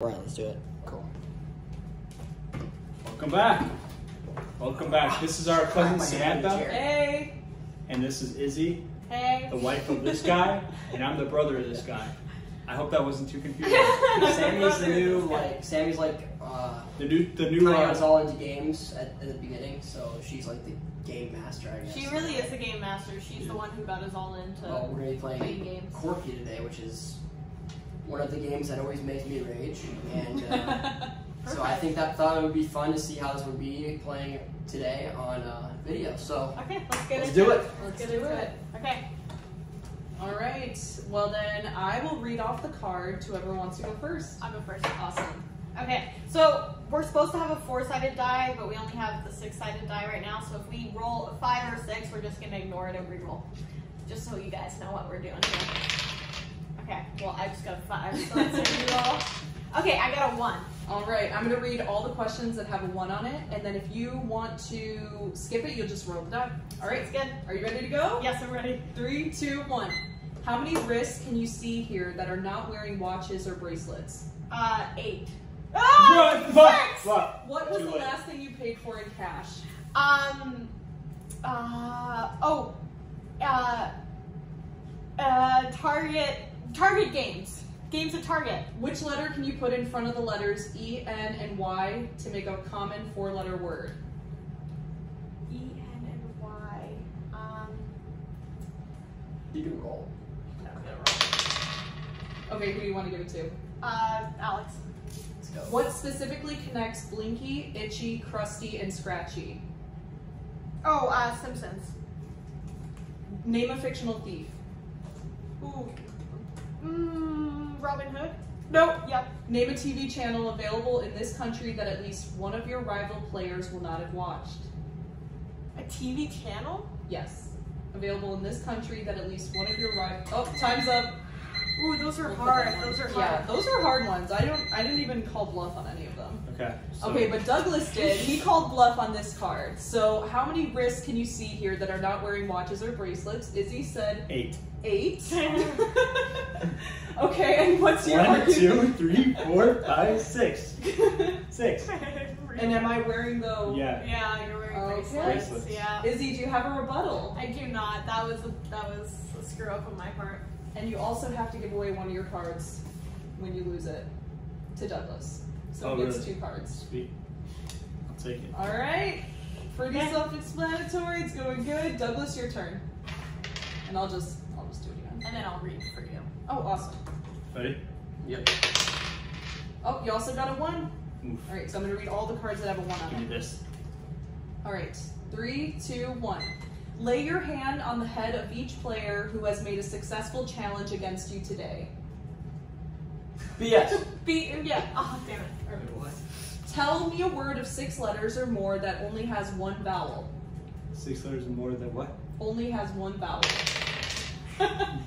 All right, let's do it. Cool. Welcome back. Welcome back. This is our cousin My Samantha. Hey. and this is Izzy, Hey. the wife of this guy, and I'm the brother of this guy. I hope that wasn't too confusing. Sammy's the new like Sammy's like uh The new, the new. bringing us Uh, all into games at, at the beginning, so she's like the game master, I guess. She really is the game master. She's the one who got us all into Well, we're gonna be playing playing games. Kwirky today, which is one of the games that always makes me rage, and uh, so I think that thought it would be fun to see how this would be playing today on uh, video. So Okay, let's get let's into do it. Let's Get do into it. Okay. All right. Well, then I will read off the card to whoever wants to go first. I'll go first. Awesome. Okay, so we're supposed to have a four-sided die, but we only have the six-sided die right now. So if we roll a five or six, we're just gonna ignore it and re-roll, just so you guys know what we're doing here. Okay. Well, I just got a five, so let's. Okay, I got a one. All right. I'm going to read all the questions that have a one on it, and then if you want to skip it, you'll just roll the die. All right. It's good. Are you ready to go? Yes, I'm ready. Three, two, one. How many wrists can you see here that are not wearing watches or bracelets? Uh, eight. Run, Ah, fuck, six! fuck. What was Too the late. last thing you paid for in cash? Um. Uh. Oh. Uh. Uh. Target. Target games. Games of Target. Which letter can you put in front of the letters E, N, and Y to make a common four-letter word? E N and Y. Um. You can roll. Okay, who do you want to give it to? Uh. Alex. Let's go. What specifically connects Blinky, Itchy, Crusty, and Scratchy? Oh. Uh. Simpsons. Name a fictional thief. Ooh. Mm, Robin Hood. Nope. Yep. Name a TV channel available in this country that at least one of your rival players will not have watched. A TV channel. Yes. Available in this country that at least one of your rival. Oh, time's up. Ooh, those are hard. Those are hard. Yeah, those are hard ones. I don't. I didn't even call bluff on any of them. Okay. So, Okay, but Douglas did. He called bluff on this card. So, how many wrists can you see here that are not wearing watches or bracelets? Izzy said eight. eight. okay, and what's your One, argument? two, three, four, five, six. Six. And am I wearing the? Yeah. Yeah, you're wearing oh, Okay. bracelets. Bracelets. Yeah. Izzy, do you have a rebuttal? I do not. That was a, that was a screw up on my part. And you also have to give away one of your cards when you lose it to Douglas. So Oh, he gets really? two cards. Sweet. I'll take it. All right. Pretty Okay. self-explanatory. It's going good. Douglas, your turn. And I'll just, I'll just do it again. And then I'll read for you. Oh, awesome. Ready? Yep. Oh, you also got a one. Oof. All right, so I'm gonna read all the cards that have a one on Give me this. All right, three, two, one. Lay your hand on the head of each player who has made a successful challenge against you today. BS. Be yeah. Oh damn it. Tell me a word of six letters or more that only has one vowel. Six letters or more than what? Only has one vowel.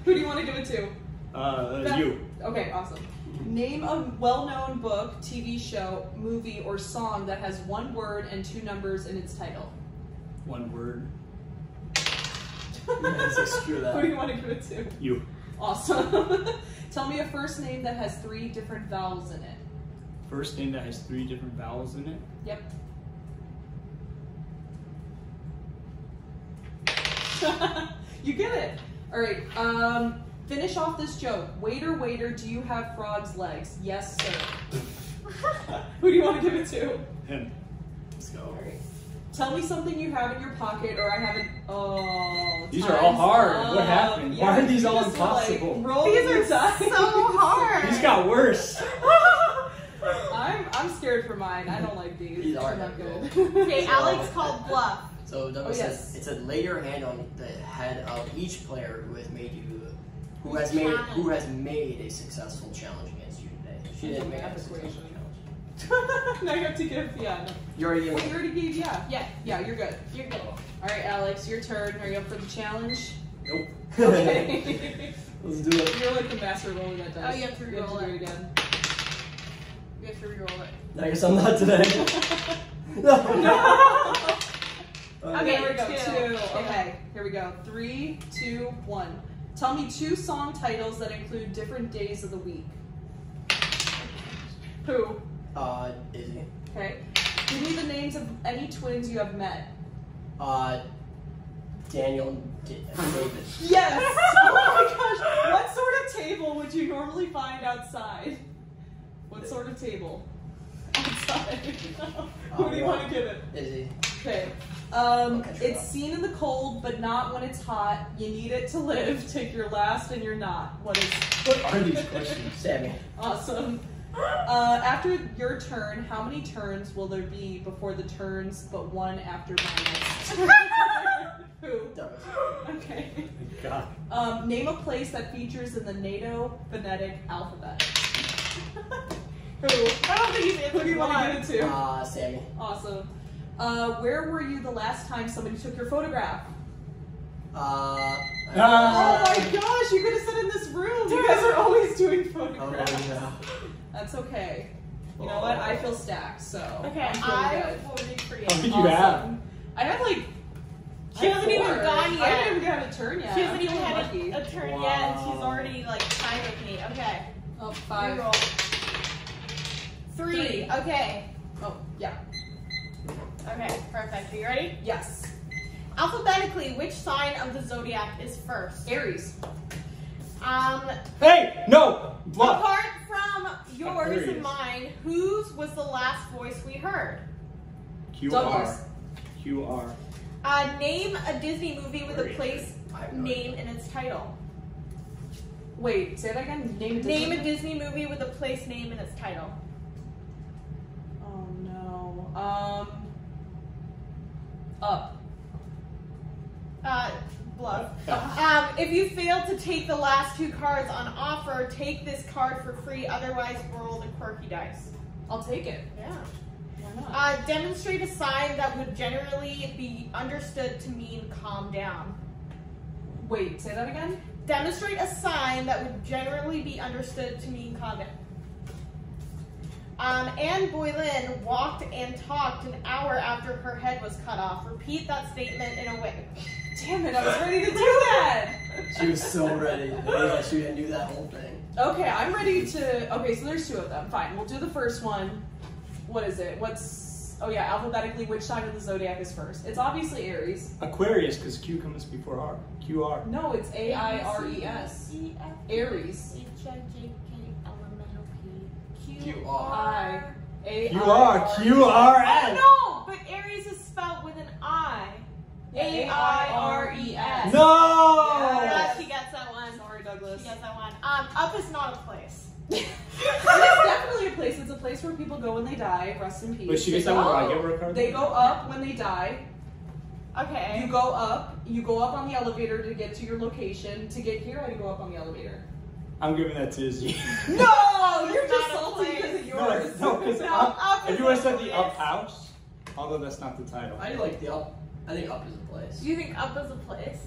who do you want to give it to? Uh, That- you. Okay, awesome. Name a well-known book, TV show, movie, or song that has one word and two numbers in its title. One word. It's like, screw that. Who do you want to give it to? You. Awesome. Tell me a first name that has three different vowels in it. First name that has three different vowels in it. Yep. you get it. All right. Um, finish off this joke. Waiter, waiter, do you have frog's legs? Yes, sir. Who do you want to give it to? Him. Let's go. All right. Tell me something you have in your pocket, or I haven't. Oh, These are all time's hard. What up. happened? Why are these all just, like, impossible? roll These are dice. so hard. These got worse. I'm I'm scared for mine. I don't like these. These are They're not good. good. okay, Alex called bluff. So Douglas Oh, yes. said, it said lay your hand on the head of each player who has made you who has made who has made a successful challenge against you today. She didn't make math a successful equation. challenge. now you have to give. Yeah. No. You already Wait, gave you already gave. Yeah. Yeah, Yeah. You're good. you're good. All right, Alex, your turn. Are you up for the challenge? Nope. Okay. Let's do it. You're like the master of rolling that dice. Oh, you have to You have re-roll to do it. it again. You have to re-roll it. I guess I'm not today. no. Okay, here we go. two. Two. Two. Okay, here we go. Three, two, one. Tell me two song titles that include different days of the week. Who? Uh, Izzy. Okay. Give me the names of any twins you have met. Uh, Daniel and D- David. Yes! oh my gosh! What sort of table would you normally find outside? What sort of table? Outside. Who do you want to give it? Izzy. Okay. Um, Okay, it's seen in the cold, but not when it's hot. You need it to live. Take your last and you're not. What is What are these questions? Sammy. awesome? Uh, after your turn, how many turns will there be before the turns, but one after my next? Who? Okay. God. Um, name a place that features in the NATO phonetic alphabet. Who? I don't think he's Who do you want to give it to? Uh, Sammy. Awesome. Uh, where were you the last time somebody took your photograph? Uh. Oh Ah. my gosh, you could have said in this room. You guys are always doing Oh, photographs. yeah. That's okay. You know what? I feel stacked, so. Okay, I'm feeling I good. voted for you. How many you have? I have like. She hasn't even four. gone I yet. haven't even had a turn yet. She I'm hasn't even had a, a turn yet, and she's already like tied with me. Okay, Oh, five. reroll. Three. Three. Okay. Oh, yeah. Okay. Perfect. Are you ready? Yes. Alphabetically, which sign of the zodiac is first? Aries. Um, Hey, no, bluff. apart from yours Aquarius. and mine, whose was the last voice we heard? QR. Douglas. QR. Uh, name a Disney movie with a place no name in its title. Wait, say that again. Name a Disney Name a movie? Disney movie with a place name in its title. Oh no. Um. Up. Uh, bluff. Um, if you fail to take the last two cards on offer, take this card for free. Otherwise, roll the Kwirky dice. I'll take it. Yeah. Why not? Uh, demonstrate a sign that would generally be understood to mean calm down. Wait, say that again. Demonstrate a sign that would generally be understood to mean calm down. Um, Anne Boleyn walked and talked an hour after her head was cut off. Repeat that statement in a way. Damn it! I was ready to do that. She was so ready. It was like she didn't do that whole thing. Okay, I'm ready to. Okay, so there's two of them. Fine, we'll do the first one. What is it? What's. Oh, yeah, alphabetically, which sign of the zodiac is first? It's obviously Aries. Aquarius, because Q comes before R. Q R. No, it's A I R E S. Aries. Q I. A QR, I QRS. Oh no, but Aries is spelled with an I. A I R E S. Yeah, A I R E S. No! Yeah, she gets that one. Sorry, Douglas. She gets that one. Um, up is not a place. It's definitely a place. It's a place where people go when they die. Rest in peace. But she They gets that go- I give her a card? They go up when they die. Okay. You go up. You go up on the elevator to get to your location. To get here, I had to go up on the elevator. I'm giving that to Izzy. No, you're Not just a salty because of no, yours. no, because No, up. up If you would have a said the up house, although that's not the title. I like the up. I think up is a place. Do you think up is a place?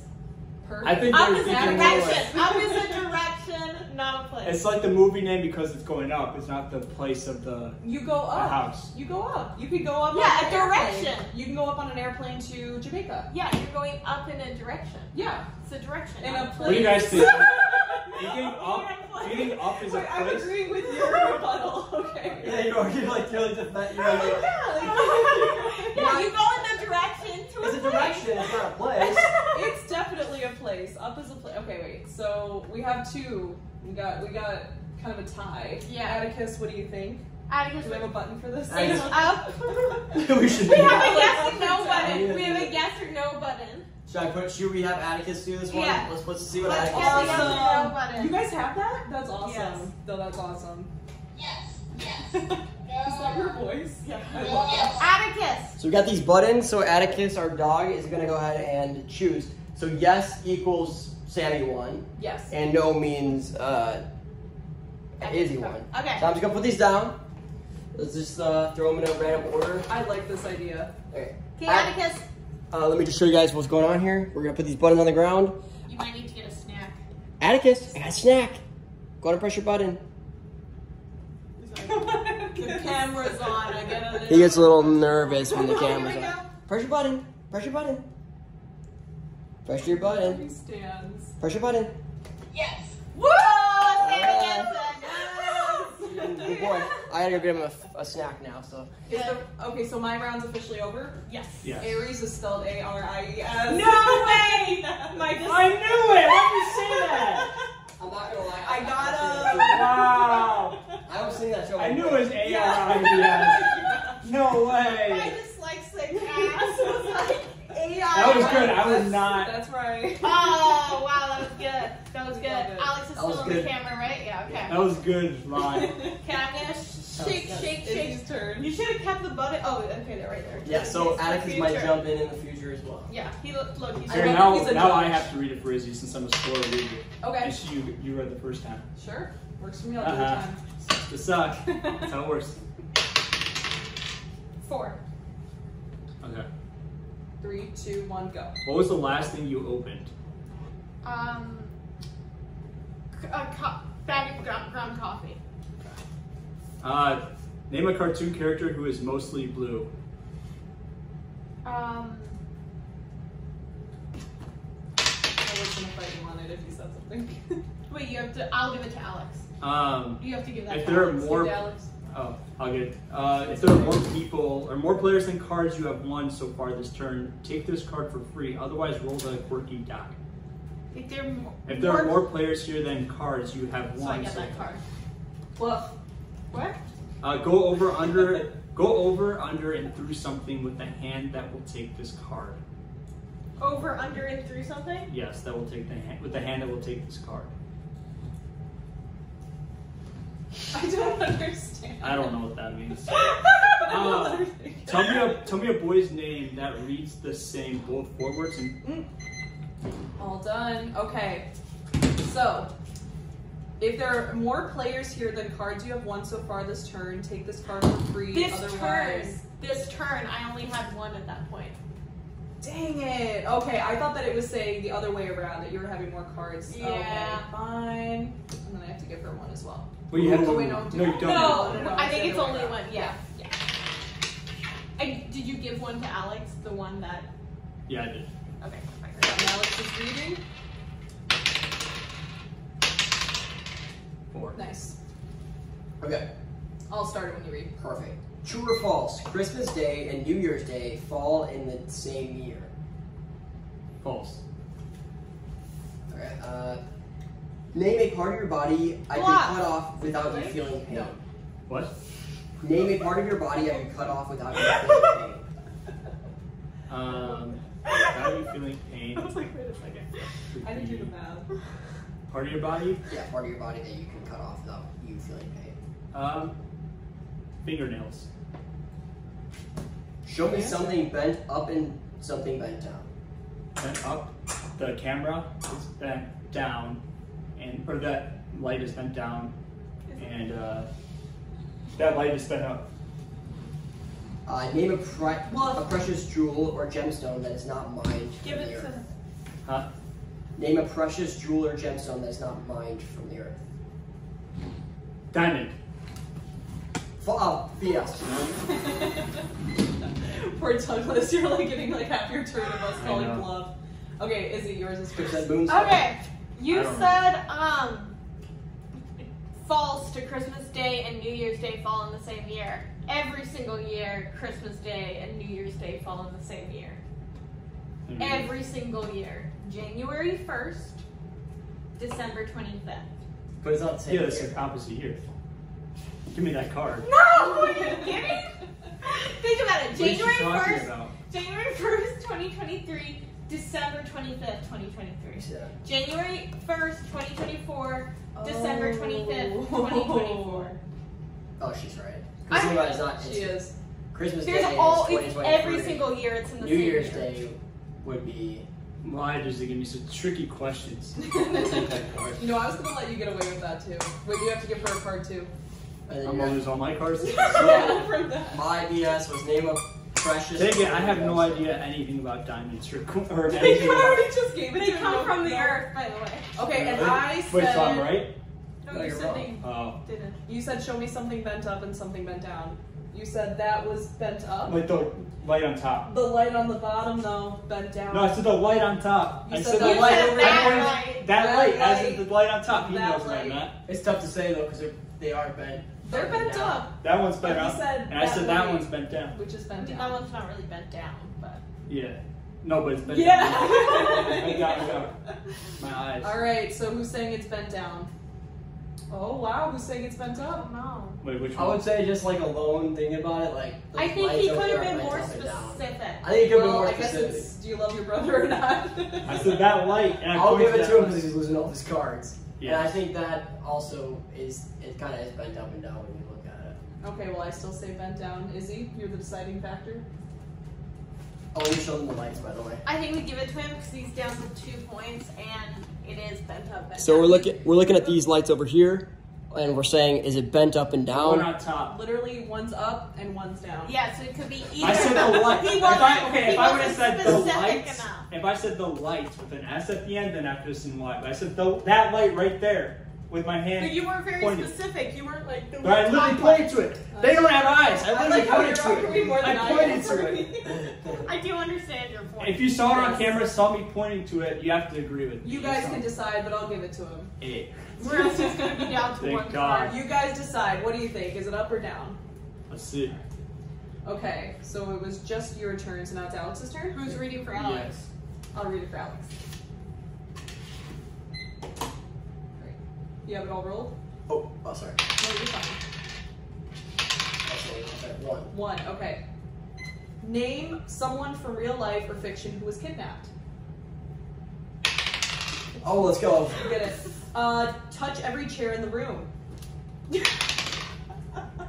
Perfect. I think Up they're is a thinking more like, direction. Up is direction, not a place. it's like the movie name because it's going up. It's not the place of the, you go the up. house. You go up. You could go up. Yeah, on a an airplane. direction. You can go up on an airplane to Jamaica. yeah, you're going up in a direction. Yeah. It's a direction. In a place. What do you guys think? Do you think up? in you think up is a place. I'm place? agreeing with your rebuttal. Okay. Yeah, you're, you're like you're like, defend, you're like Yeah, you go in the direction to it's a place. direction. It's not a place. It's definitely a place. Up is a place. Okay, wait. So we have two. We got we got kind of a tie. Yeah. Atticus, what do you think? Atticus, Do we have a button for this? I it's up. we should. we have that. a yes or no Yeah. button. We have a yes or no button. Should I put? Should we have Atticus do this one? Yeah. Let's let's see what Let's Atticus. get the does. yes or no button. You guys have that? That's awesome. Yes. No, that's awesome. Yes, yes. Is that your voice? Yeah. Yes. Atticus. So we got these buttons. So Atticus, our dog, is gonna go ahead and choose. So yes equals Sammy one, Yes. and no means uh, Izzy one. Okay. So I'm just gonna put these down. Let's just uh, throw them in a random order. I like this idea. Okay. Okay, Atticus. Uh, let me just show you guys what's going on here. We're gonna put these buttons on the ground. You might need to get a snack. Atticus, I got a snack. Go ahead and press your button. The camera's on. I gotta. He gets a little nervous when the camera's on. go. Press your button. Press your button. Press your button. He stands. Press your button. Yes. Woo! Sammy gets it. Yes. good boy. I gotta go get him a, a snack now. So Is the, okay, so my round's officially over. Yes. Yeah. Aries is spelled A R I E S. No way! My I knew it. Let me say that. I'm not gonna lie. I got him. Wow. I was singing that show. I knew it was A R I E S. No My way. dyslexic ass was like A I. That was good. I was That's- not. That's right. Oh wow, that was good. That was We good. Alex is That still on the camera, right? Yeah. Okay. That was good, Ryan. Okay, I'm gonna shake, shake, shake. Izzy's turn. You should have kept the button. Oh, okay, they're right there. Yeah. So It's Atticus might jump in in the future as well. Yeah. He look. Look. He's I now, he's a now I have to read it for Izzy since I'm a slower reader. Okay. Just you, you read the first time. Sure. Works for me all the Uh-huh. time. The suck. That's how it works. four. Okay. Three, two, one, go. What was the last thing you opened? Um. a co- bag of ground, ground coffee. Uh, name a cartoon character who is mostly blue. Um. I was gonna fight you on it if you said something. Wait, you have to. I'll give it to Alex. Um, You have to give that. if to there are Alex. more, Give it to Alex. oh, I'll get. it. Uh, if there are more people or more players than cards you have won so far this turn, take this card for free. Otherwise, roll the Kwirky die. If there are more. If there are more players here than cards you have won. So I get so that far. card. Bluff. What? Uh, go over under, go over under and through something with the hand that will take this card. Over, under, and through something? Yes, that will take the hand with the hand that will take this card. I don't understand. I don't know what that means. Uh. Tell me a tell me a boy's name that reads the same both forwards and All done. Okay. So, if there are more players here than cards you have won so far this turn, take this card for free. This Otherwise, turn, this turn, I only had one at that point. Dang it. Okay, I thought that it was saying the other way around that you were having more cards. Yeah. Okay, fine. And then I have to give her one as well. well, you have Oh, to. wait, no, do- no, you don't. No, no, no, I think it's only way one. Yeah, yeah. I, did you give one to Alex? The one that? Yeah, I did. Okay. fine. And Alex is reading. Four. Nice. Okay. I'll start it when you read. Perfect. True or false? Christmas Day and New Year's Day fall in the same year. False. Okay. Uh, name a part of your body I can cut off without you feeling pain. No. What? Name a part of your body I can cut off without you feeling pain. Um, without you feeling pain. I was like, wait a second. I need you be to math. Part of your body. Yeah, part of your body that you can cut off without you feeling pain. Um, fingernails. Show me something bent up and something bent down. Bent up. The camera is bent down, and or that light is bent down, and uh, that light is bent up. Uh, name a, pri- Bluff. a precious jewel or gemstone that is not mined Give from it earth. to. Huh? Name a precious jewel or gemstone that is not mined from the earth. Diamond. Fa- uh, yes. Poor Douglas, you're like getting like half your turn of us calling bluff. Okay, is it yours is Six first? Okay. You I don't said um false to Christmas Day and New Year's Day fall in the same year. Every single year, Christmas Day and New Year's Day fall in the same year. Hmm. Every single year. January 1st, December 25th. But it's not the same Yeah, it's year. the opposite here. Give me that card. No! Are you kidding? Think about it. What is January 1st. January 1st, 2023, December 25th, 2023. Yeah. January 1st, 2024, December 25th, Oh. 2024. Oh, she's right. I'm- Christmas Day is not. She is. Christmas Here's Day all, is it's 2023. every single year it's in the New same Year's year. Day would be. Why does it give me such tricky questions? you know, I was gonna let you get away with that too. Wait, you have to give her a card too. And then I'm your- gonna lose all my cards. Yeah, my BS was name of precious. Take it. I have no idea anything about diamonds or, or They anything about. already just gave it They come from the earth, by the way. Okay, and Wait, I said. Wait, so I'm right? No, No, you you're said wrong. they Oh. didn't. You said show me something bent up and something bent down. You said that was bent up. Like the light on top. The light on the bottom though bent down. No, I said the light on top. You I said said the the You light said over that light. That That light, as in the light on top. He That knows what I light. meant. It's tough to say though because they are bent. They're Bent bent down. up. That one's bent he up. said and I said that one's bent down. which is bent down. that one's not really bent down, but Yeah. No, but it's bent Yeah. down. I got, I got my eyes. All right, so who's saying it's bent down? Oh wow, who's saying it's bent up? don't. Wait, which one? I would say just like a lone thing about it, like I think he could have been more up and down. specific. I think he could have been more I guess specific. it's do you love your brother or not? I said that light, and I I'll give it to him because he's losing all his cards. Yeah. And I think that also is it kind of is bent up and down when you look at it. okay, well I still say bent down. Izzy, you're the deciding factor. Oh, you showed him the lights, by the way. I think we give it to him because he's down to two points and it is bent up. Bent So down. we're looking we're looking at these lights over here, and we're saying is it bent up and The one down? on top. Literally, one's up and one's down. Yeah, so it could be either. I said the light. He if I, okay, if I would have said the light, enough. if I said the lights with an S at the end, then I could have seen why. But I said the, that light right there with my hand. But you weren't very pointed. specific. You weren't like the But I literally one. pointed to it. They don't have eyes. I I literally like pointed to arguing more it. than I I pointed am. to it. I do understand your point. If you saw it on camera, saw me pointing to it, you have to agree with me. You guys can decide, but I'll give it to him. eh. We're else just gonna be down to Thank one God. card. You guys decide. What do you think? Is it up or down? Let's see. Okay, so it was just your turn, so now it's Alex's turn. Who's reading for Alex? Yes. I'll read it for Alex. Great. You have it all rolled? Oh, oh, sorry. No, you're fine. Okay, okay, one. One, okay. Name someone from real life or fiction who was kidnapped. Oh, let's go. You get it. Uh, touch every chair in the room.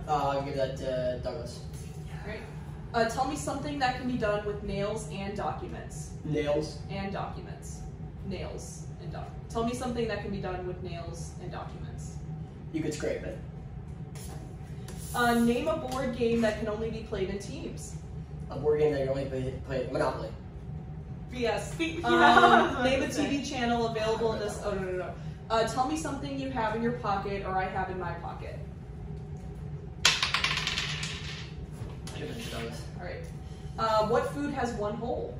Uh, I'll give that to Douglas. Right. Uh, tell me something that can be done with nails and documents. Nails. And documents. Nails and doc. Tell me something that can be done with nails and documents. You could scrape it. Uh, name a board game that can only be played in teams. A board game that you only play, play Monopoly. BS. Speak- Yeah, Um, name a I TV channel available in this. Oh no no no. Uh, tell me something you have in your pocket or I have in my pocket. All right. Uh, what food has one hole?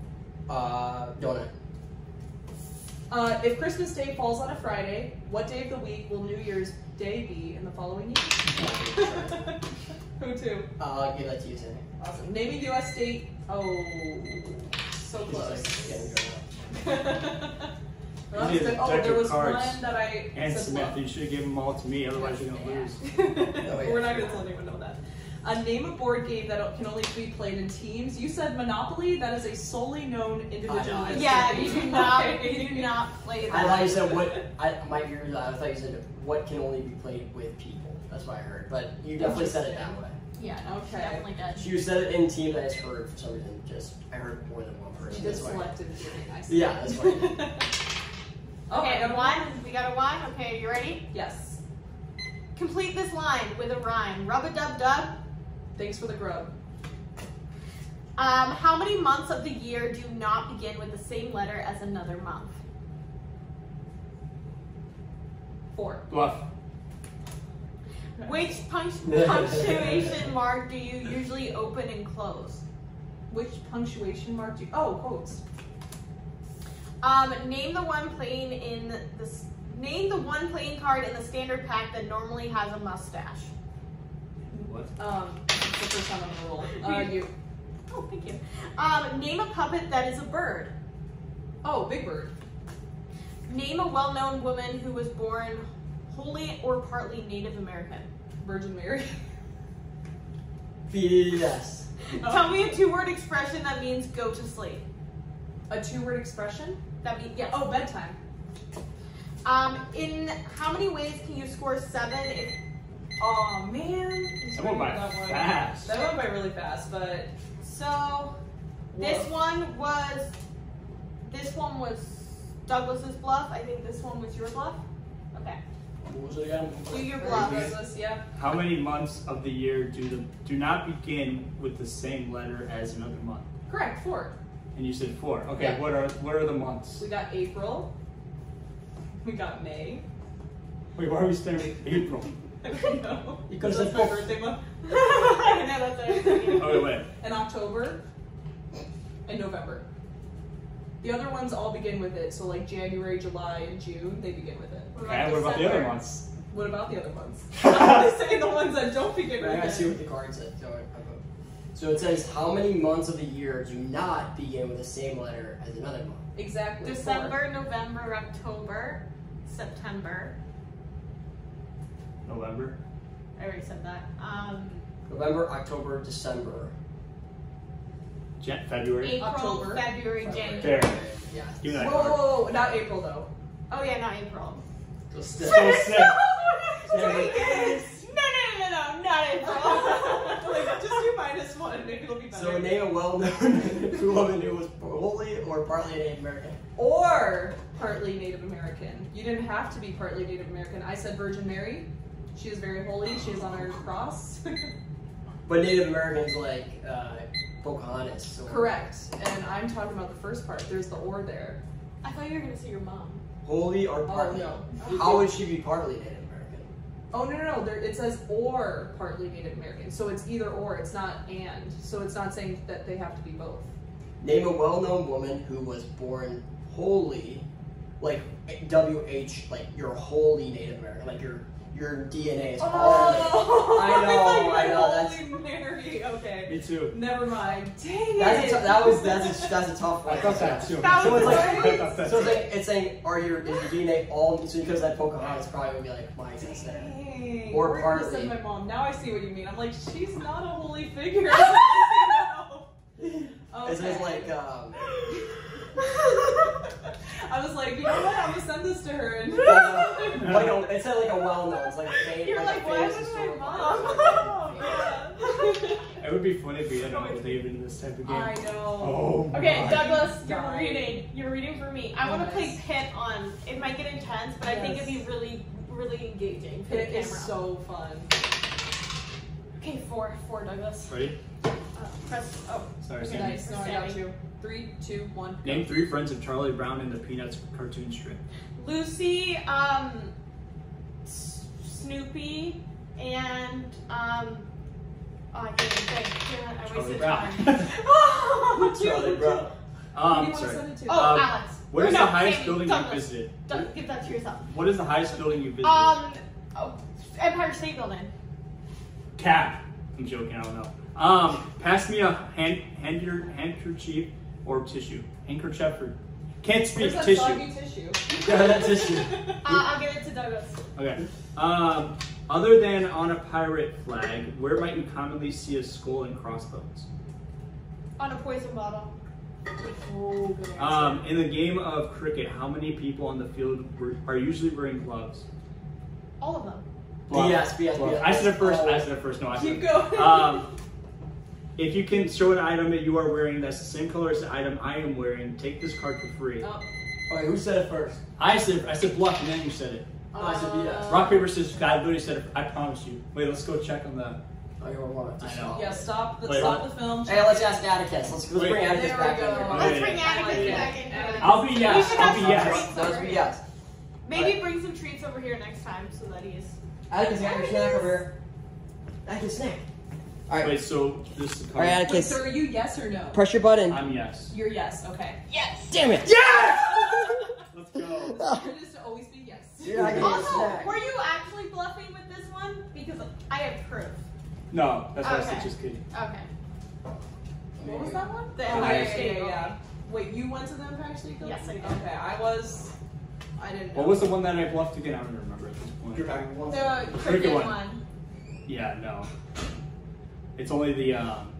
Uh, donut. Uh, if Christmas Day falls on a Friday, what day of the week will New Year's Day be in the following year? Who to? Uh, I'll give that to you, Sammy. Awesome. Name a U.S. state. Oh, so close. like getting drawn out. Well, You need good. a oh, deck there of was cards. one that I And said Smith, you should have given them all to me, otherwise you're gonna lose. We're not going to tell anyone know that. A name a board game that can only be played in teams. You said Monopoly. That is a solely known individualistic Yeah, you do not. Okay. You do not play I thought you that. said what. I my ears. I thought you said what can only be played with people. That's what I heard. But you definitely said it that way. Yeah, no, she Okay. definitely does. You said it in teams. I just heard for some reason. Just I heard more than one You person. just selected it. Really nice. Yeah, that's why. Okay, Okay, I got one. We got a one. Okay, you ready? Yes. Complete this line with a rhyme. Rub a dub dub. Thanks for the grub. Um, how many months of the year do not begin with the same letter as another month? Four. Bluff. Which punct- punctuation mark do you usually open and close? Which punctuation mark do you? Oh, quotes. Um, name the one playing in the name the one playing card in the standard pack that normally has a mustache. What? Um, the first time I'm gonna roll. Uh, you. Oh, thank you. Um, name a puppet that is a bird. Oh, Big Bird. Name a well-known woman who was born wholly or partly Native American. Virgin Mary. Yes. Tell me a two-word expression that means go to sleep. A two-word expression. That means Yeah. Oh, bedtime. Um, in how many ways can you score seven if Oh man. That went by That one. fast. That went by really fast, but so this Woof. one was this one was Douglas's bluff. I think this one was your bluff. Okay. What was it again? Do your Very bluff. Douglas, yeah. How many months of the year do the do not begin with the same letter as another month? Correct. Four. And you said four. Okay, Yeah. what are what are the months? We got April. We got May. Wait, why are we starting with April? I don't know. You could've That's my birthday month. I know that's what I was thinking. Oh wait, wait. And October. And November. The other ones all begin with it. So like January, July, and June, they begin with it. What Okay, what about the other December? months? What about the other ones? I'm only saying the ones that don't begin But I with gotta see what the card says. So, I- so it says how many months of the year do not begin with the same letter as another month? Exactly. four. December, November, October, September. November. I already said that. Um, November, October, December. Jan- February. April, October. February, January. There. Yeah. Whoa, whoa, whoa, whoa, not April though. Oh yeah, not April. So So still- sick. No, no, no, no, not April. like, just do minus one. Maybe it'll be better. So name a well-known woman who was wholly or partly Native American. or partly Native American. You didn't have to be partly Native American. I said Virgin Mary. She is very holy. She is on our cross. But Native Americans like uh, Pocahontas. Or Correct. And I'm talking about the first part. There's the or there. I thought you were gonna say your mom. Wholly or partly? Oh partly. no. How would she be partly Native American? Oh no no no! There, it says or partly Native American, so it's either or. It's not and. So it's not saying that they have to be both. Name a well-known woman who was born wholly, like W H, like you're wholly Native American, like your your DNA is all. Oh, I know, thought you I meant know, that's- Holy Mary. Okay, Me too. never mind. Dang That's it. a t- that was that's a, that's a tough one. I thought that too. That So was it's like right. I thought that so it's like it's saying are your is your DNA all so because that Pocahontas probably would be like my ancestor. Dang. Or We're gonna partly. send my mom. Now I see what you mean. I'm like, she's not a holy figure. I say no. It says Okay. like um, I was like, you know what? I'm gonna send this to her. And like a, it said like a well-known. It's like a fam- You're like, like, a why famous was my mom? person. It would be funny if we had a David in this type of game. I know. Oh. Okay, my. Douglas, you're reading. You're reading for me. I want to play Yes. Pit on. It might get intense, but I think it'd be really, really engaging for It is so fun. Okay, four, four, Douglas. Ready? Uh, press. Oh, Sorry, Okay, Sammy. nice. No, I got you. Three, two, one. Name three friends of Charlie Brown in the Peanuts cartoon strip. Lucy, um, Snoopy, and um. Oh, I can't think. It, I wasted time. oh, Charlie Brown. Um, sorry. Oh, Um, Alex. What is no, the highest Sammy, building Douglas. you visited? Doug, give that to yourself. What is the highest building you visited? Um, oh, Empire State Building. Cap. I'm joking. I don't know. Um, pass me a hand, hand handkerchief or tissue. Handkerchief or can't speak Where's that tissue. soggy tissue? Yeah, that tissue. Uh, I'll give it to Douglas. Okay. Um, other than on a pirate flag, where might you commonly see a skull and crossbones? On a poison bottle. Oh, good answer. Um, in the game of cricket, how many people on the field were, are usually wearing gloves? All of them. BS, BS, Well, BS. I said it first. I said it first. No, I said Keep going. Um, if you can show an item that you are wearing that's the same color as the item I am wearing, take this card for free. Oh, Okay, who said it first? I said I said bluff, and then you said it. Oh, I said BS. Uh, Rock paper scissors. I literally said it. I promise you. Wait, let's go check on the. Oh, you want I to know. yeah, stop the, Wait, stop what? the film. Hey, let's ask Atticus. Let's, let's Wait. bring Atticus back in go. here. Wait. Let's bring I Atticus like it. back into it. I'll be We yes. should I'll be yes. treats Let's be yes. Maybe bring some treats over here next time so that he's. Atticus, you got your snack over here. Atticus, snack. All right. Wait, so this is the All card. right, Wait, Atticus. so are you yes or no? Press your button. I'm yes. You're yes. Okay. Yes. Damn it. Yes! Let's go. Secret is to always be yes. You're not getting a Also, snack. were you actually bluffing with this one? Because I have proof. No, that's why I Okay. said just kidding. Okay. What was that one? The oh, Empire yeah, yeah, State yeah, Building. yeah. Wait, you went to the Empire State Building? Yes, I did. Okay, I was. I didn't. Know. What was the one that I bluffed again? I don't remember at this point. The Cricket cricket one. one. Yeah, no. It's only the um.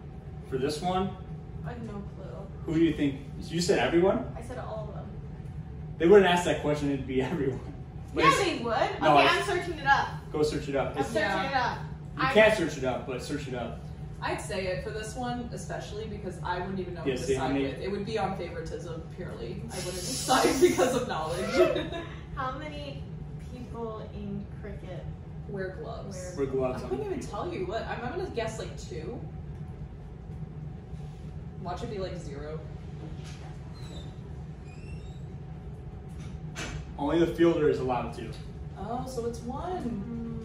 For this one, I have no clue. who do you think? You said everyone. I said all of them. They wouldn't ask that question. It'd be everyone. But Yeah, they would. No, okay, I- I'm searching it up. Go search it up. I'm It's, you searching Yeah. it up. I- can't search it up, but search it up. I'd say it for this one, especially because I wouldn't even know Yeah, what to see, how side many- with. It would be on favoritism purely. I wouldn't decide because of knowledge. How many people in cricket? Wear gloves. Wear- Wear gloves I couldn't even tell you what. I'm, I'm gonna guess like two. Watch it be like zero. Only the fielder is allowed to. Oh, so it's one. Mm-hmm.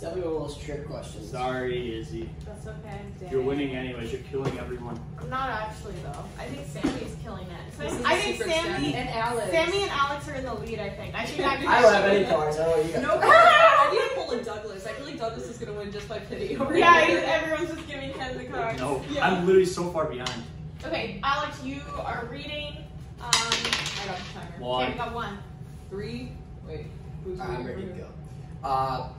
It's definitely one of those trick questions. Sorry, Izzy. That's okay. Dang. You're winning anyways. You're killing everyone. I'm not actually though. I think Sammy's killing it. This is I think secret Sammy, and Alex. Sammy and Alex are in the lead. I think. I think I. I don't have any cards. I don't know what you got. No, I need to pull in Douglas. I feel like Douglas is gonna win just by pity. Over Yeah, here. everyone's just giving Ken the cards. No, Yeah. I'm literally so far behind. Okay, Alex, you are reading. Um, I got the timer. okay, One. we got one. Three. Wait. Who's Alright, I'm ready to go. Uh,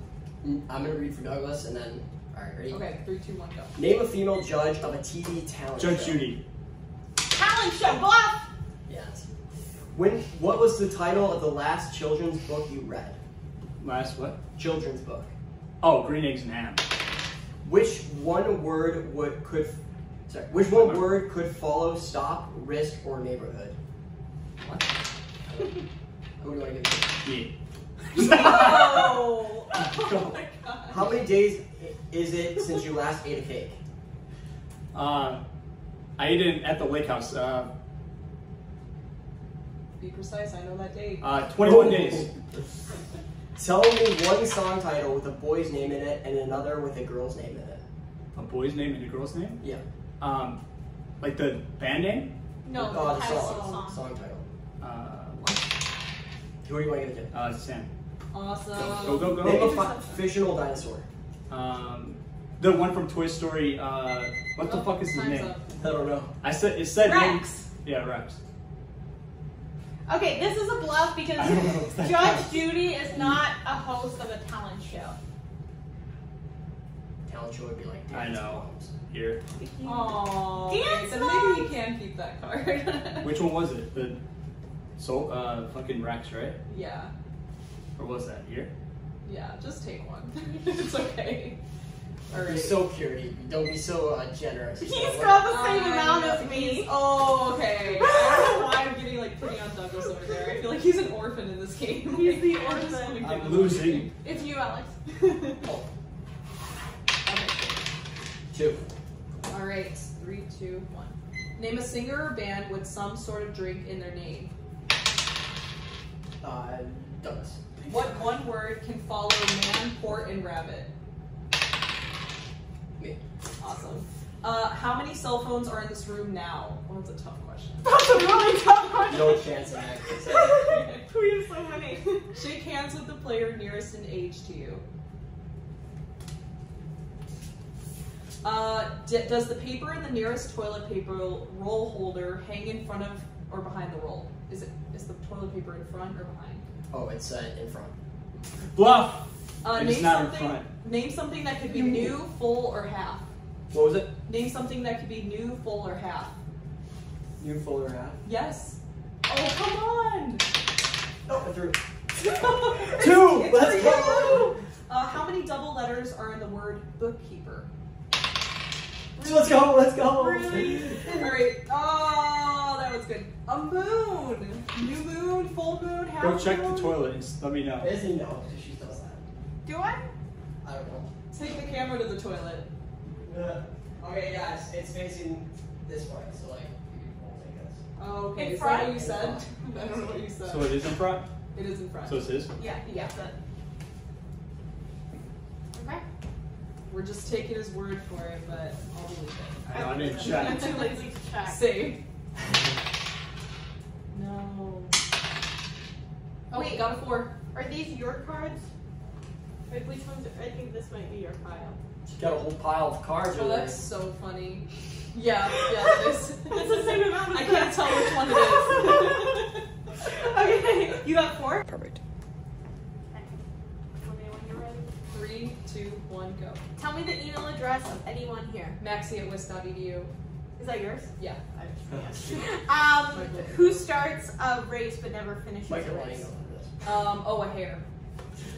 I'm gonna read for Douglas, and then. All right, ready? Okay. Three, two, one, go. Name a female judge of a TV talent Judge show. Judy. Talent show, bluff. Yes. When? What was the title of the last children's book you read? Last what? Children's book. Oh, green eggs and ham. Which one word would could? Sorry. Which one word could follow stop, risk, or neighborhood? What? Who do you want to give? Me. Oh. oh my god. How many days is it since you last ate a cake? Uh, I ate it at the lake house. Uh, Be precise. I know that date. uh, 21 days. Tell me one song title with a boy's name in it and another with a girl's name in it. A boy's name and a girl's name? Yeah. Um, like the band name? No, Uh, the the song, song. song title. Uh, what? Who are you going to give it Uh, Sam. Awesome. Go, go, go. Name a fi- fictional dinosaur. Um, the one from Toy Story. Uh, what the Oh, fuck is his name? up. I don't know. I said it said name. Rex. Yeah, Rex. Okay, this is a bluff because I don't know if that Judge counts. Judy is not a host of a talent show. Talent show would be like. I know. Moms. Here. Aww. Dance then Moms. maybe you can keep that card. Which one was it? The so uh fucking Rex, right? Yeah. Or was that here? Yeah. Just take one. it's okay. All Be right. so purity. Don't be so uh, generous. He's So, got the same I amount know, as me. he's- Oh, okay. I don't know why I'm getting like pretty on Douglas over there. I feel like he's an orphan in this game. He's the orphan. wanna give I'm him- losing. It's you, Alex. Oh, Okay. two. All right. Three, two, one. Name a singer or band with some sort of drink in their name. Uh, Douglas. What one word can follow man, port, and rabbit? Me. Awesome. Uh, how many cell phones are in this room now? Well, that's a tough question. That's a really tough one. No chance in that. we have so many. Shake hands with the player nearest in age to you. Uh, does the paper in the nearest toilet paper roll holder hang in front of or behind the roll? Is it is the toilet paper in front or behind? Oh, it's uh, in front. Bluff. Uh, And name it's not in something. front. Name something that could be new, full, or half. What was it? Name something that could be new, full, or half. New folder half? Yes. Oh come on. Oh, I threw it. Two. Let's go. Uh, how many double letters are in the word bookkeeper? Let's go. Let's go. Really? All right. Oh, that was good. A moon. New moon, full moon, half Go check moon. the toilet and let me know. Izzy knows if she does that. Do I? I don't know. Take the camera to the toilet. Uh, okay, guys, it's facing this way, so like, you won't take this. Oh, okay. In Is front? that what you said? I don't know what you said. So it is in front. it is in front. So it's his. Yeah, yeah. But... Okay. We're just taking his word for it, but I'll believe it. I know, I didn't I'm check. too lazy to check. Save. No. Oh, Wait. got a four. Are these your cards? Wait, which ones? I think this might be your pile. She got a whole pile of cards Oh, over that's so funny. Yeah, yeah, it is. It's the same amount. I can't tell which one it is. okay, you got four. Perfect. Let me know when you're ready. Three, two, one, go. Tell me the email address of anyone here. Maxie at wis.edu. Is that yours? Yeah. Um, who starts a race but never finishes a race? Um, oh, a hair.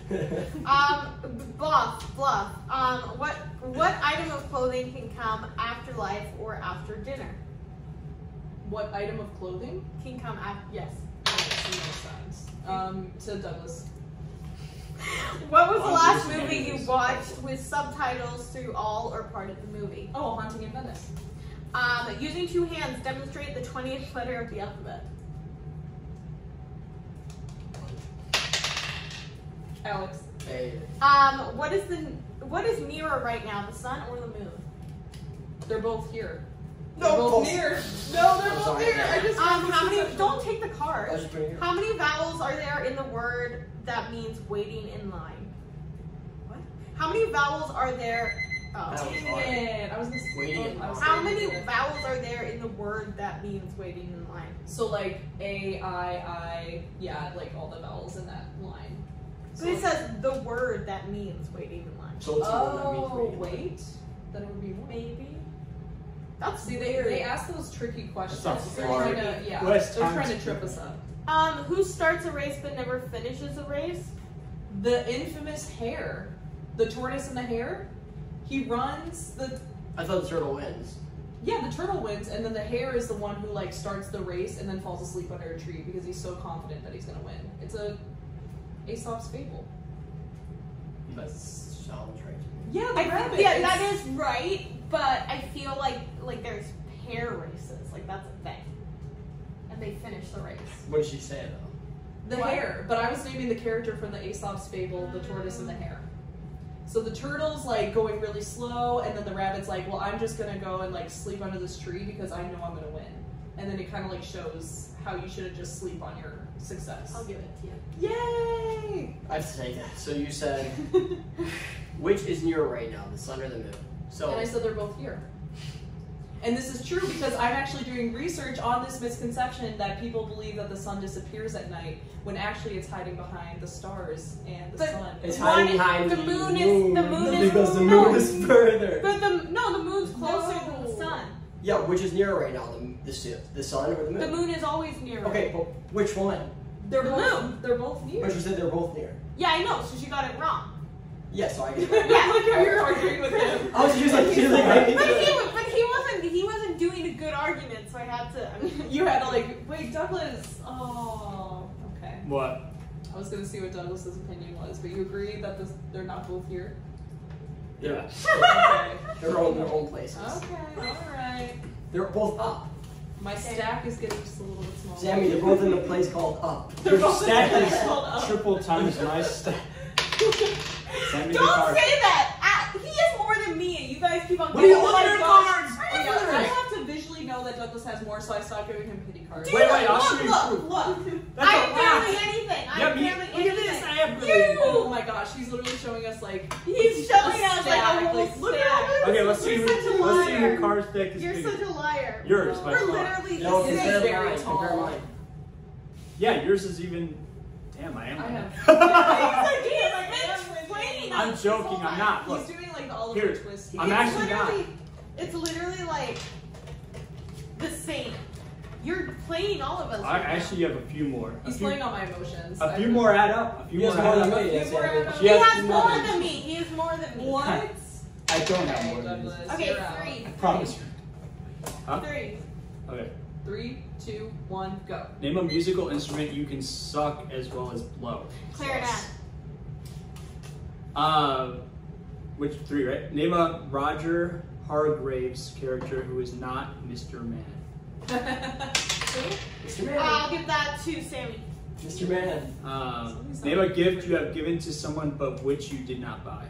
Um, bluff, bluff. Um, what what item of clothing can come after life or after dinner? What item of clothing? Can come after yes. That makes no sense. Um, to Douglas. What was the On last Disney movie you watched with subtitles through all or part of the movie? Oh, Haunting in Venice. Um, using two hands, demonstrate the 20th letter of the alphabet. Alex. Hey, Um, what is the what is nearer right now, the sun or the moon? They're both here. No, they're both both. near. No, they're I'm both sorry. near. I just Um, how many? Don't take the I card. just putting it. How many vowels are there in the word that means waiting in line? What? How many vowels are there? Oh. Dang it. I was gonna Waiting oh, in line. How many vowels are there in the word that means waiting in line? So like A, I, I, yeah, like all the vowels in that line. So it says the word that means waiting in line. So it's the one that means oh waiting. wait, then it would be one. Maybe. That's See, they, weird. they ask those tricky questions. That's not They're hard. trying to, yeah, West they're trying to trip us up. Um, who starts a race but never finishes a race? The infamous hare, the tortoise and the hare. He runs the I thought the turtle wins. yeah the turtle wins, and then the hare is the one who like starts the race and then falls asleep under a tree because he's so confident that he's gonna win. It's a Aesop's fable. That sounds right. Yeah, the I rabbit. yeah, it's- that is right, but I feel like like there's pair races, like that's a thing, and they finish the race. What did she say though? The What? hare, but I was naming the character from the Aesop's fable, the tortoise and the hare. So the turtle's like going really slow, and then the rabbit's like, "Well, I'm just gonna go and like sleep under this tree because I know I'm gonna win." And then it kind of like shows how you shouldn't just sleep on your success. I'll give it to you. Yay! I have to take that. So you said which is nearer right now, the sun or the moon? So And I said they're both here. And this is true because I'm actually doing research on this misconception that people believe that the sun disappears at night when actually it's hiding behind the stars and the But- sun. it's hiding behind the moon is- the moon is- because the no. moon is further. But the no, the moon's closer No. than the sun. Yeah, which is nearer right now, the the, the sun or the moon? The moon is always nearer. Okay, but which one? They're The both moon. they're both near. But you said they're both near. Yeah, I know. So she got it wrong. Yeah, so I get it. Yeah. Look how you're arguing with him. I was just like, she was like, I think But he, that- but he wasn't. He wasn't doing a good argument, so I had to. I mean, You had to like wait, Douglas. Oh, okay. What? I was gonna see what Douglas's opinion was, but you agree that this, they're not both here. Yeah. Okay. they're all in their own places. okay. All right. They're both up. My stack is getting just a little bit smaller. Sammy, they're both in a place called up. They're Your stack is up. triple times my stack. Send me Don't card. say that. Ah, he has more than me, and you guys keep on. What are you looking "Oh at God." cards? Oh, yeah, I have to visually know that Douglas has more, so I stopped giving him pity cards. Dude, Wait, wait, I'll look, show you look, proof. look. That's I a have barely anything. I Yeah, have me- barely look at this. I have You. Oh my gosh, he's literally showing us like He's showing us like stack, a whole like, look stack. at. Okay, let's see You're who such a let's see liar. who card's deck is You're bigger. such a liar. Yours by We're literally No, the This is compare same. very tall. Yeah, yours is even. Damn, I am. I have. He's been explaining I'm joking. I'm time. not. He's doing like the Oliver Here, Twist. I'm It's actually not. It's literally like the same. You're playing all of us. I right now. actually have a few more. He's few, playing on my emotions. a few more add up. A few He has more more add than up. me. Yes, more yeah, add but up. she He has has more nothing. than me. He has more than me. What? I don't have Okay, more than Douglas. this. Okay, three. I promise you. Huh? Three. Okay. Three, two, one, go. Name a musical instrument you can suck as well as blow. Clarinet. Uh, which three, right? Name a Roger Hargreaves character who is not Mr. Man. Mr. Man. I'll give that to Sammy. Mr. Man. Um, name a gift you have given to someone but which you did not buy.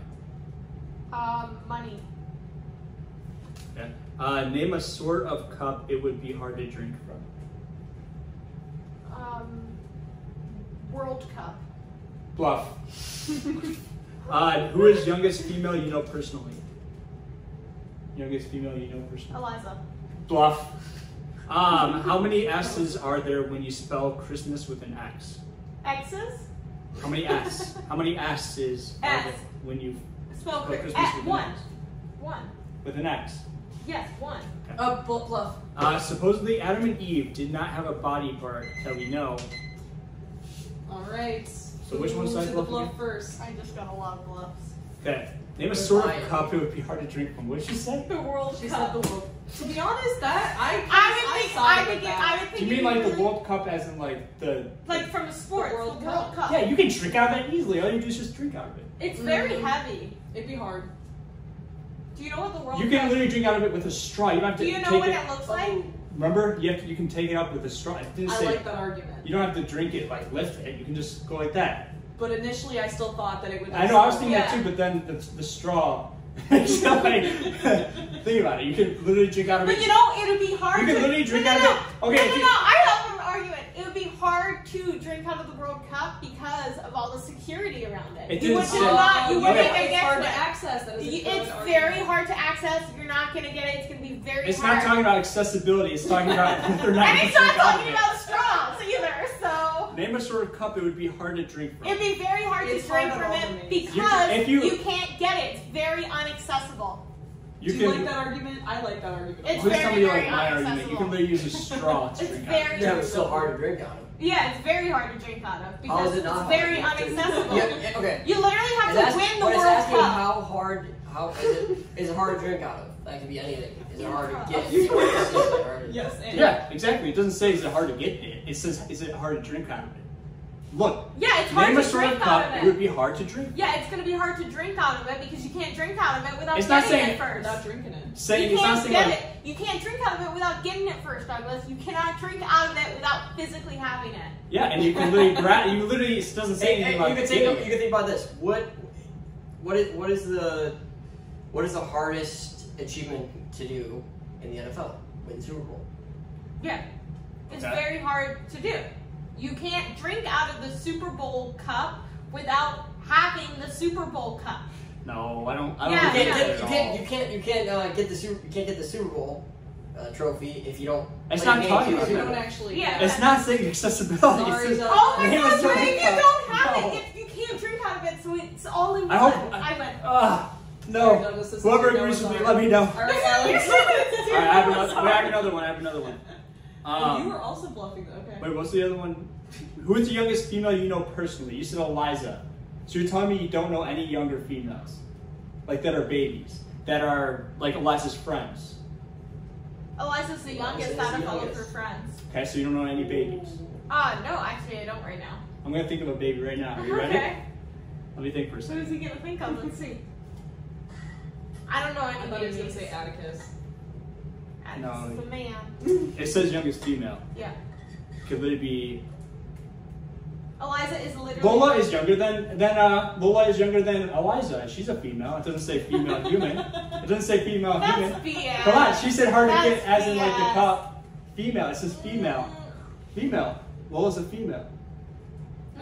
Um, money. Okay. Uh, name a sort of cup it would be hard to drink from. Um, World Cup. Bluff. uh, who is youngest female you know personally? Youngest female you know personally. Eliza. Bluff. Um, how many S's are there when you spell Christmas with an X? X's. How many S? How many S's are S. there when you Spell spell Christmas at with one. an X? One. With an X. Yes, one. Uh, bl- bluff. Uh, supposedly Adam and Eve did not have a body part that we know. All right. So which one's Move side to the bluff bluff again? first? I just got a lot of bluffs. Okay. Name a sort mine? of cup it would be hard to drink from. What did she say? The World She Cup. said the world. To be honest, that I I would think. side I with would think. that. I would think. Do you mean like the World Cup as in like the Like from the sports, the World World, Cup. Cup. Yeah, you can drink out of that easily. All you do is just drink out of it. It's very Mm. heavy. It'd be hard. Do you know what the World You can Cup? literally drink out of it with a straw. You don't have to Do you know what it. it looks like? Remember, you have to, you can take it up with a straw. It didn't I say like that argument. you don't have to drink it like lift it. You can just go like that. but initially I still thought that it would. I know, I was thinking that too, but then the, the straw. it's like, think about it. You could literally drink out of it. But you know, it would be hard You can literally drink no, out no, of it. Okay, No, no, no. I have an argument. It would be hard to drink out of the World Cup because of all the security around it. It you didn't would say- not. You wouldn't Okay. It's get hard to to access. That is a You- good It's very hard to access. You're not gonna get it. It's gonna be very It's hard. not talking about accessibility. It's talking about they're not. and it's not drink out of talking it. about straws either. So Name a sort of cup it would be hard to drink from. it'd be very hard It's to drink hard on from it domains. because You- if you, you- can't get it. It's very inaccessible. You Do you can. like that argument? I like that argument. It's lot. Please tell me very, you like very my argument. You can literally use a straw to It's drink out. of very Yeah, it's still hard to drink out of. Yeah, it's very hard to drink out of because is it it's very hard? inaccessible. Yeah, yeah, okay. You literally It's have to ask- win the but World it's asking Cup. how hard, how is it, is it hard to drink out of? That could be anything. Is it hard to get? Yeah. Yes, Yeah, exactly. It doesn't say is it hard to get it. It says is it hard to drink out of it. Look, yeah, it's hard name to a sort drink of out of it It would be hard to drink. Yeah, it's gonna be hard to drink out of it because you can't drink out of it without It's not getting saying- it first. without drinking it. Saying you it's not can't get like it. You can't drink out of it without getting it first, Douglas. You cannot drink out of it without physically having it. yeah, and you can literally grab. You literally it doesn't say Hey, anything hey, about you can think. it. You can think about this. What, what is what is the, what is the hardest achievement to do in the NFL? Win the Super Bowl. Yeah, it's Okay. very hard to do. You can't drink out of the Super Bowl cup without having the Super Bowl cup. No, I don't. I don't Yeah, You can't, that get, at you can't, you can't, you can't uh, get the super, you can't get the Super Bowl uh, trophy if you don't. It's not talking game. about You don't actually. Yeah. It's not saying accessibility. Sorry, It's just, Oh my god, a sort you cup. don't have No. it. If you can't drink out of it, so it's all in I one. hope- I went. Ah, Sorry, no. Douglas, Whoever agrees with me, let me know. All right, Alex. All right, I have another. I have another one. I have another one. Oh, you Um, were also bluffing though. Okay. wait, what's the other one? Who is the youngest female you know personally? You said Eliza. So you're telling me you don't know any younger females, like that are babies, that are like Eliza's friends. Eliza's the youngest out of all of her friends. Okay, so you don't know any babies. Ah, no, actually, I don't right now. I'm gonna think of a baby right now. Are you ready? Okay. Let me think for a Who is second. he gonna think of? Let's see. I don't know any I thought he was gonna say Atticus. No. It's the man. It says youngest female. Yeah. Could it be Eliza is literally. Lola is younger than than uh, Lola is younger than Eliza. and She's a female. It doesn't say female human. It doesn't say female That's human. BS. Come on, she said hard to That's get as in like the BS. cup. Female. It says female. Female. Lola's a female.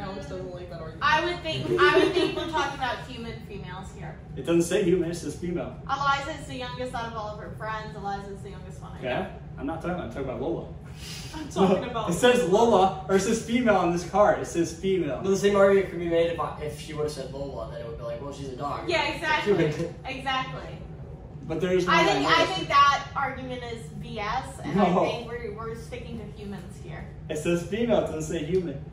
Alex doesn't like that argument. I would think. I would think we're talking about human females here. It doesn't say human. It says female. Eliza is the youngest out of all of her friends. Eliza is the youngest one. I know. Okay. I'm not talking about. I'm talking about Lola. I'm talking about. It says Lola or it says female on this card. It says But female. the same argument could be made if, I, if she would have said Lola, then it would be like, well, she's a dog. Yeah, exactly. Exactly. But there's no. I think. I think that argument is BS, and No. I think we're we're sticking to humans here. It says female. It doesn't say human.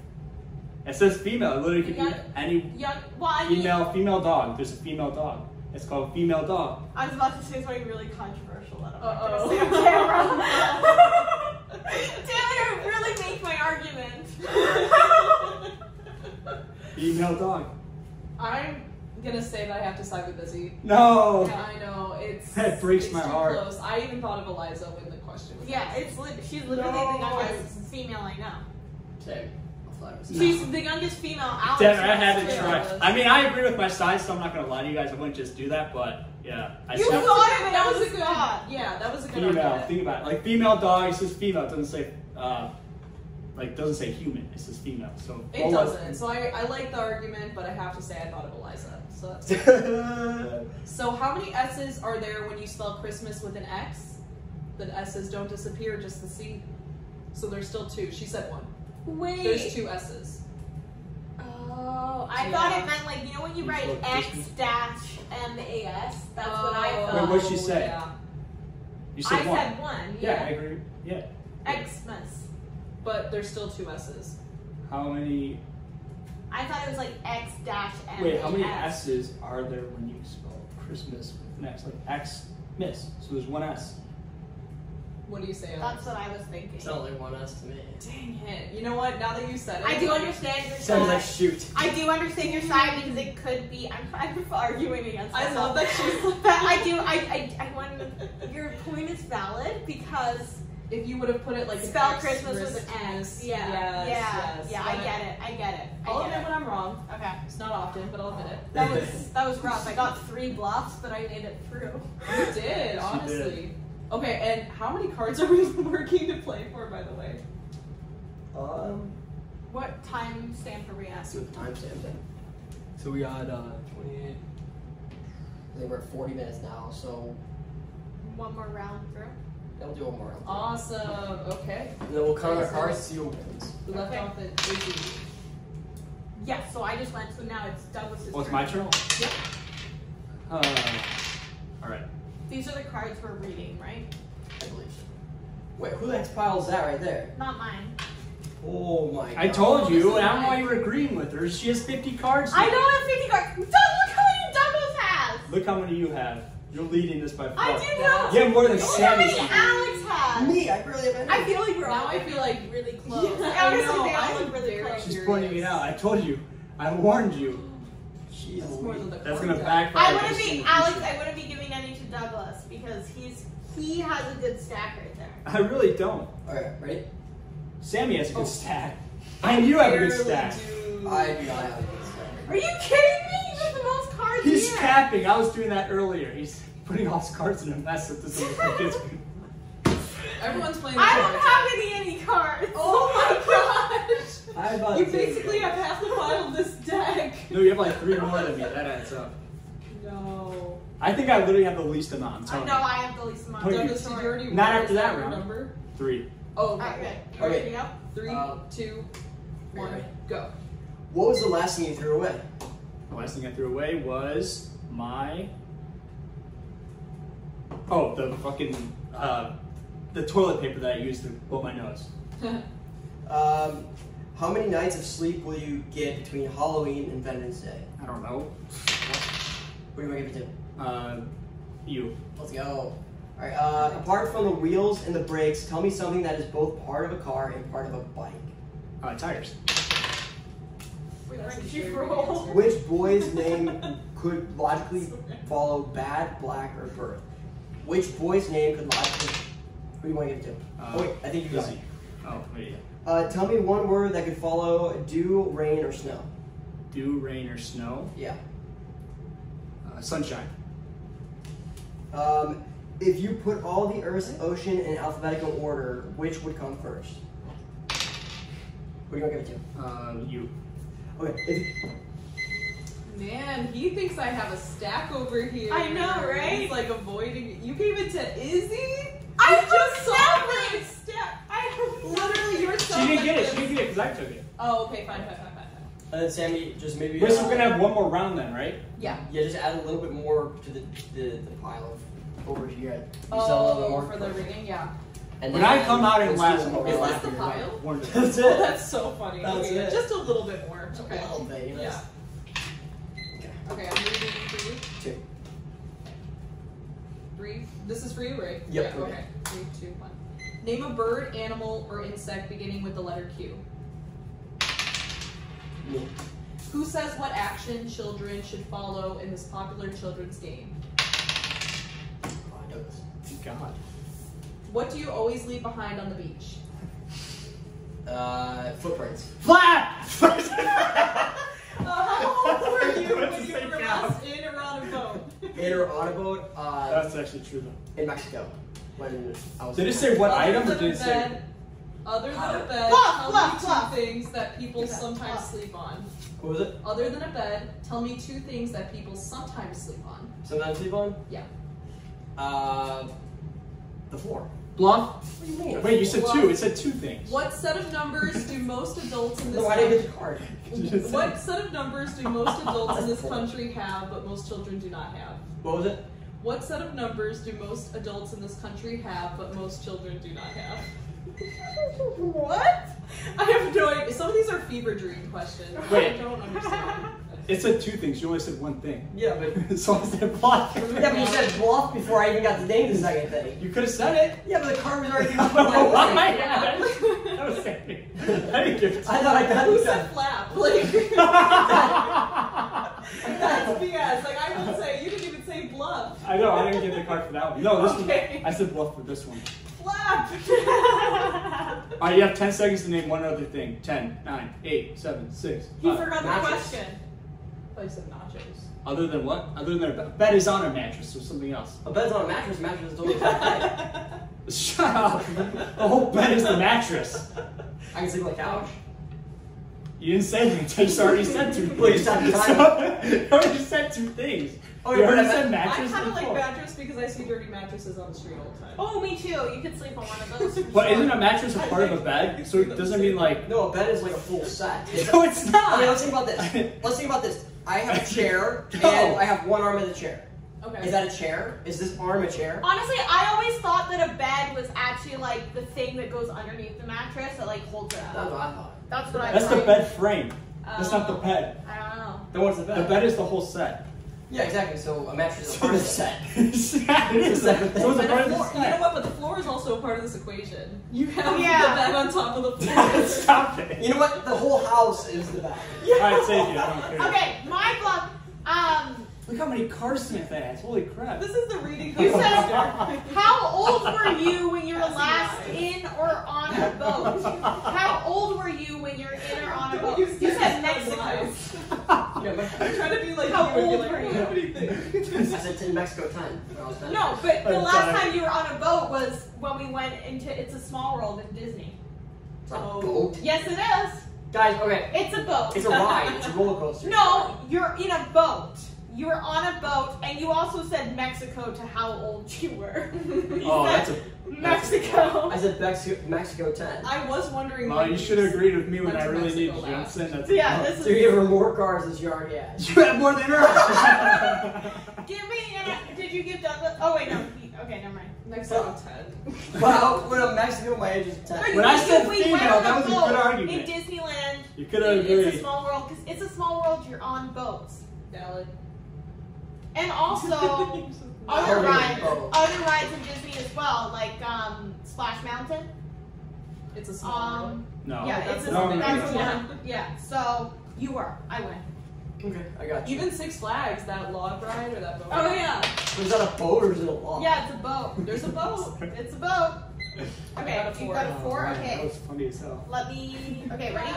It says female. It literally could be any Young. Well, I mean, female female dog. There's a female dog. It's called female dog. I was about to say something really controversial that I'm not Uh-oh. going to say on camera. Damn it! It really makes my argument. Female dog. I'm gonna say that I have to side with Busy. No. Yeah, I know it's. That breaks it's my too heart. Close. I even thought of Eliza when the question was. yeah, asked. it's lit- she's literally No, the youngest female I know. Same. I'll flag it. No. She's the youngest female. Alex Damn, I knows, had to try. I mean, I agree with my size, so I'm not gonna lie to you guys. I wouldn't just do that, but yeah, I You said That thought of it That was a good. spot. Yeah, that was a good female. argument. Think about it. Like female dog, it says female. It doesn't say uh, like doesn't say human. It says female. So It Lola- doesn't. So I, I like the argument, but I have to say I thought of Eliza. So that's So how many S's are there when you spell Christmas with an X? The S's don't disappear, just the C. So there's still two. She said one. Wait. There's two S's. Oh, I Yeah. thought it meant like you know when you You write spelled X Christmas? dash M A S. That's what I Oh, thought. Wait, what'd she oh, say? Yeah. you said I one. said one. yeah, I agree. Yeah. Xmas. But there's still two S's. How many? I thought it was like X dash M. Wait, how many S's are there when you spell Christmas with an X? Like X miss. So there's one S. What do you say? That's what I was thinking. Sounds like one S to me. Dang it. You know what? Now that you said it. I do understand your side. Sounds like side. shoot. I do understand your side because it could be. I'm, I'm arguing against. I myself. love that she's But I do. I. I. I want. Your point is valid because if you would have put it like an Spell X, Christmas with an Christmas, X. Yeah. yes, yeah. yes. Yeah. I get it. I get it. I I'll get admit it. when I'm wrong. Okay. It's not often, but I'll admit it. That was that was rough. I got three bluffs, but I made it through. You did, honestly. did. Okay, and how many cards are we working to play for, by the way? Um, What time stamp are we at? let's see what the timestamp is. So we got uh, 28. I think we're at 40 minutes now, so One more round through. they'll do one more round. Awesome. Okay. And then we'll count our Okay, so- cards, see who wins. We left Okay. off at 80. Yeah. So I just went. So now it's Douglas's Well, it's turn. my turn. Yep. Uh, all right. These are the cards we're reading, right? I believe. so. Wait, who the heck's pile is that right there? Not mine. Oh my god. I told you, this and I don't know why you were agreeing with her. She has 50 cards. I now. don't have 50 cards. Don't look how many Douglas has. Look how many you have. You're leading this by far. I do know. You have more than Look how many Alex has. Me, I barely have any. I feel like we're Now all I feel like really close. Yeah, I I know, I look look really close. She's pointing it out. I told you. I warned you. Jeez That's more than the That's gonna backfire. I wouldn't be Alex. I wouldn't be giving any to Douglas because he's he has a good stack right there. I really don't. Okay, ready? Sammy has a good Oh. stack. And you have a good stack. do. I do not have a good stack. Are you kidding me? You have the most cards He's here. capping. I was doing that earlier. He's putting all his cards in a mess that doesn't look like it's Everyone's playing I don't have any any cards. Oh my gosh! I have about You the- basically have half the pile of this deck. No, you have like three more than me. That adds up. No. I think I literally have the least amount. I'm I know you. I have the least amount. Wait, Douglas, did you already Not after that your round. number? Three. Oh, Okay. okay. You ready Okay. to go? Three, Uh, two, one, ready? go. What was the last thing you threw away? The last thing I threw away was my. Oh, the fucking uh, the toilet paper that I used to blow my nose. Um, how many nights of sleep will you get between Halloween and Veterans Day? I don't know. What do you want to give it to? Uh, you. Let's go. Alright, uh, apart from the wheels and the brakes, tell me something that is both part of a car and part of a bike. Uh, tires. Wait, That's where a did you very roll? good answer. Which boy's name could logically follow bad, black, or birth? Which boy's name could logically. Who do you want to give it to? Uh, oh, wait, I think you got it. Oh, wait. Uh, tell me one word that could follow dew, rain, or snow. Dew, rain, or snow. Yeah. Uh, sunshine. Um, if you put all the Earth's ocean in alphabetical order, which would come first? What do you want to give it Uh, you. Okay. If, Man, he thinks I have a stack over here. I know, right? He's like avoiding it. You gave it to Izzy? I You just saw stack my it. I Literally, you're so She didn't like get it. She didn't get it because I took it. Oh, okay, fine, fine, fine, fine. fine. and then Sammy, just maybe. Wait, so uh, we're gonna have one more round then, right? Yeah. Yeah, just add a little bit more to the the, the pile of over here. You said a little bit Oh, more. for the reading, yeah. And When I come out in let's last, do one gonna more Is lap this the here. pile? One That's Oh, it. that's so funny. That's okay, it. just a little bit more. Just a little bit, you know. Yeah. Okay. Okay, I'm reading for you. Two. Three. This is for you, right? Yep, Yeah, okay. okay. Three, two, one. Name a bird, animal, or insect beginning with the letter Q. Me. Who says what action children should follow in this popular children's game? Oh, Douglas. God. What do you always leave behind on the beach? Uh, footprints. Flap! Uh, how old were you What's when the you same were count? last in or on a boat? In or on a boat. Uh, That's actually true though. in Mexico. When I was. Did it say what item or did it say? Other than a bed, Fluff, tell fluff, me two fluff. things that people Give sometimes fluff. sleep on. What was it? Other than a bed, tell me two things that people sometimes sleep on. Sometimes sleep on? Yeah. Uh, the floor. Bluff? What do you mean? Wait, you said two. It said two things. What set of numbers do most adults in this No, I didn't country? get the card. You just said- What set of numbers do most adults in this country have, but most children do not have? What was it? What set of numbers do most adults in this country have, but most children do not have? what? I have no idea. Some of these are fever dream questions. Wait. I don't understand. It said two things. You only said one thing. Yeah, but. so I said bluff. Yeah, but you said bluff before I even got to name the second thing. You could have said it. Yeah, but the card was already Oh, put my why? line. That was Sammy. I didn't give it to I thought I got Who said flap? Like, that's BS. Like, I would say, you didn't even say bluff. I know. I didn't get the card for that one. No, this Okay. one. I said bluff for this one. Flap! All right, you have 10 seconds to name one other thing. 10, 9, 8, 7, 6, he 5. forgot the Mattress. question. I said nachos. Other than what? Other than their bed is on a mattress or something else. A bed's on a mattress. Mattress is totally fine. Shut up. The whole bed is the mattress. I can sleep on the couch. You didn't say that. I just already said two Well, you things. said So, you already said two things. Oh, you yeah, already I said meant- I kind of like mattress because I see dirty mattresses on the street all the time. Oh, me too. You could sleep on one of those. But sure. isn't a mattress a part of a bed? So it doesn't mean like. No, a bed is like a full set. No, it's not. Okay, let's think about this. Let's think about this. I have a chair No. and I have one arm of the chair. Okay. Is that a chair? Is this arm a chair? Honestly, I always thought that a bed was actually like the thing that goes underneath the mattress that like holds it up. That's what I thought. That's what I That's the bed frame. That's not the Oh, bed. I don't know. Then what's the bed? The bed? bed is the whole set. Yeah, exactly. So a mattress is a part of the set. it's set. a- So it's a part the of the floor, you know what? But the floor is also a part of this equation. You have Yeah. the bed on top of the floor. Stop it. You know what? The whole house is the bed. Alright, save you. I don't care. Okay, my block. Um, Look how many cars Smith has. Holy crap. This is the reading You said- how old were you when you were last in or on a boat? How old were you when you're in or on a Don't boat? You said Mexico. Yeah, but I'm trying to be like How you and be old like, were "Oh, you?" What do? I said in Mexico 10. when I was 10. No, but the I'm last sorry. time you were on a boat was when we went into It's a Small World in Disney. It's not Oh. a boat. Yes, it is. Guys, okay. It's a boat. It's a ride. It's a roller coaster. No, you're in a boat. You were on a boat, and you also said Mexico to how old you were. You Oh, said that's a. Mexico. I said Mexico, Mexico 10. I was wondering. Well, when you should have agreed with me when I really Mexico needed you. I'm saying that's. Yeah, this is. So you gave her more cars than she already had. You have more than her. Give me. An, did you give Douglas? Oh wait, no. he- Okay, never mind. Mexico 10. Well, when I'm Mexico, my age is 10. When I said we female, that was a good argument. In Disneyland, You could have it- it's a small world because it's a small world. You're on boats, Valid. And also other rides, other rides in Disney as well, like um, Splash Mountain. it's a small Um, world. No. yeah, that's it's a, No, no, that's no. the one. Yeah, so you were. I went. Okay, I got you. Even Six Flags, that log ride or that boat. Oh ride. yeah, Was that a boat or is it a log? yeah. It's a boat. There's a boat. It's a boat. I Okay, got a you four. got a Oh, four. man, That was funny as hell. let me. Okay, ready?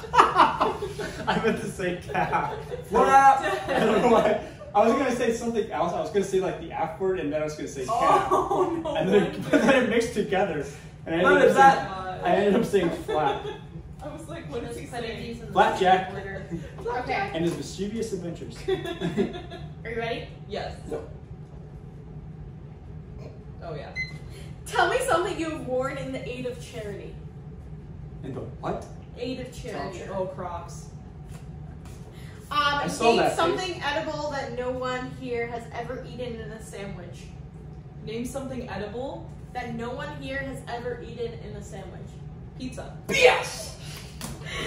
I meant to say cat. What up? I don't know why. I was gonna say something else. I was gonna say like the F word, and then I was gonna say cat. Oh no. and then, but then it mixed together, and I What ended, is up saying, that? I ended up saying flat. I was like, what is he Put saying? these in the Blackjack. order. Okay, And his mischievous adventures. are you ready? yes. No. Oh yeah. Tell me something you've worn in the aid of charity. And the what? Aid of charity. Oh Crocs. I Um, saw name that face. something edible that no one here has ever eaten in a sandwich. Name something edible. That no one here has ever eaten in a sandwich. Pizza. Yes!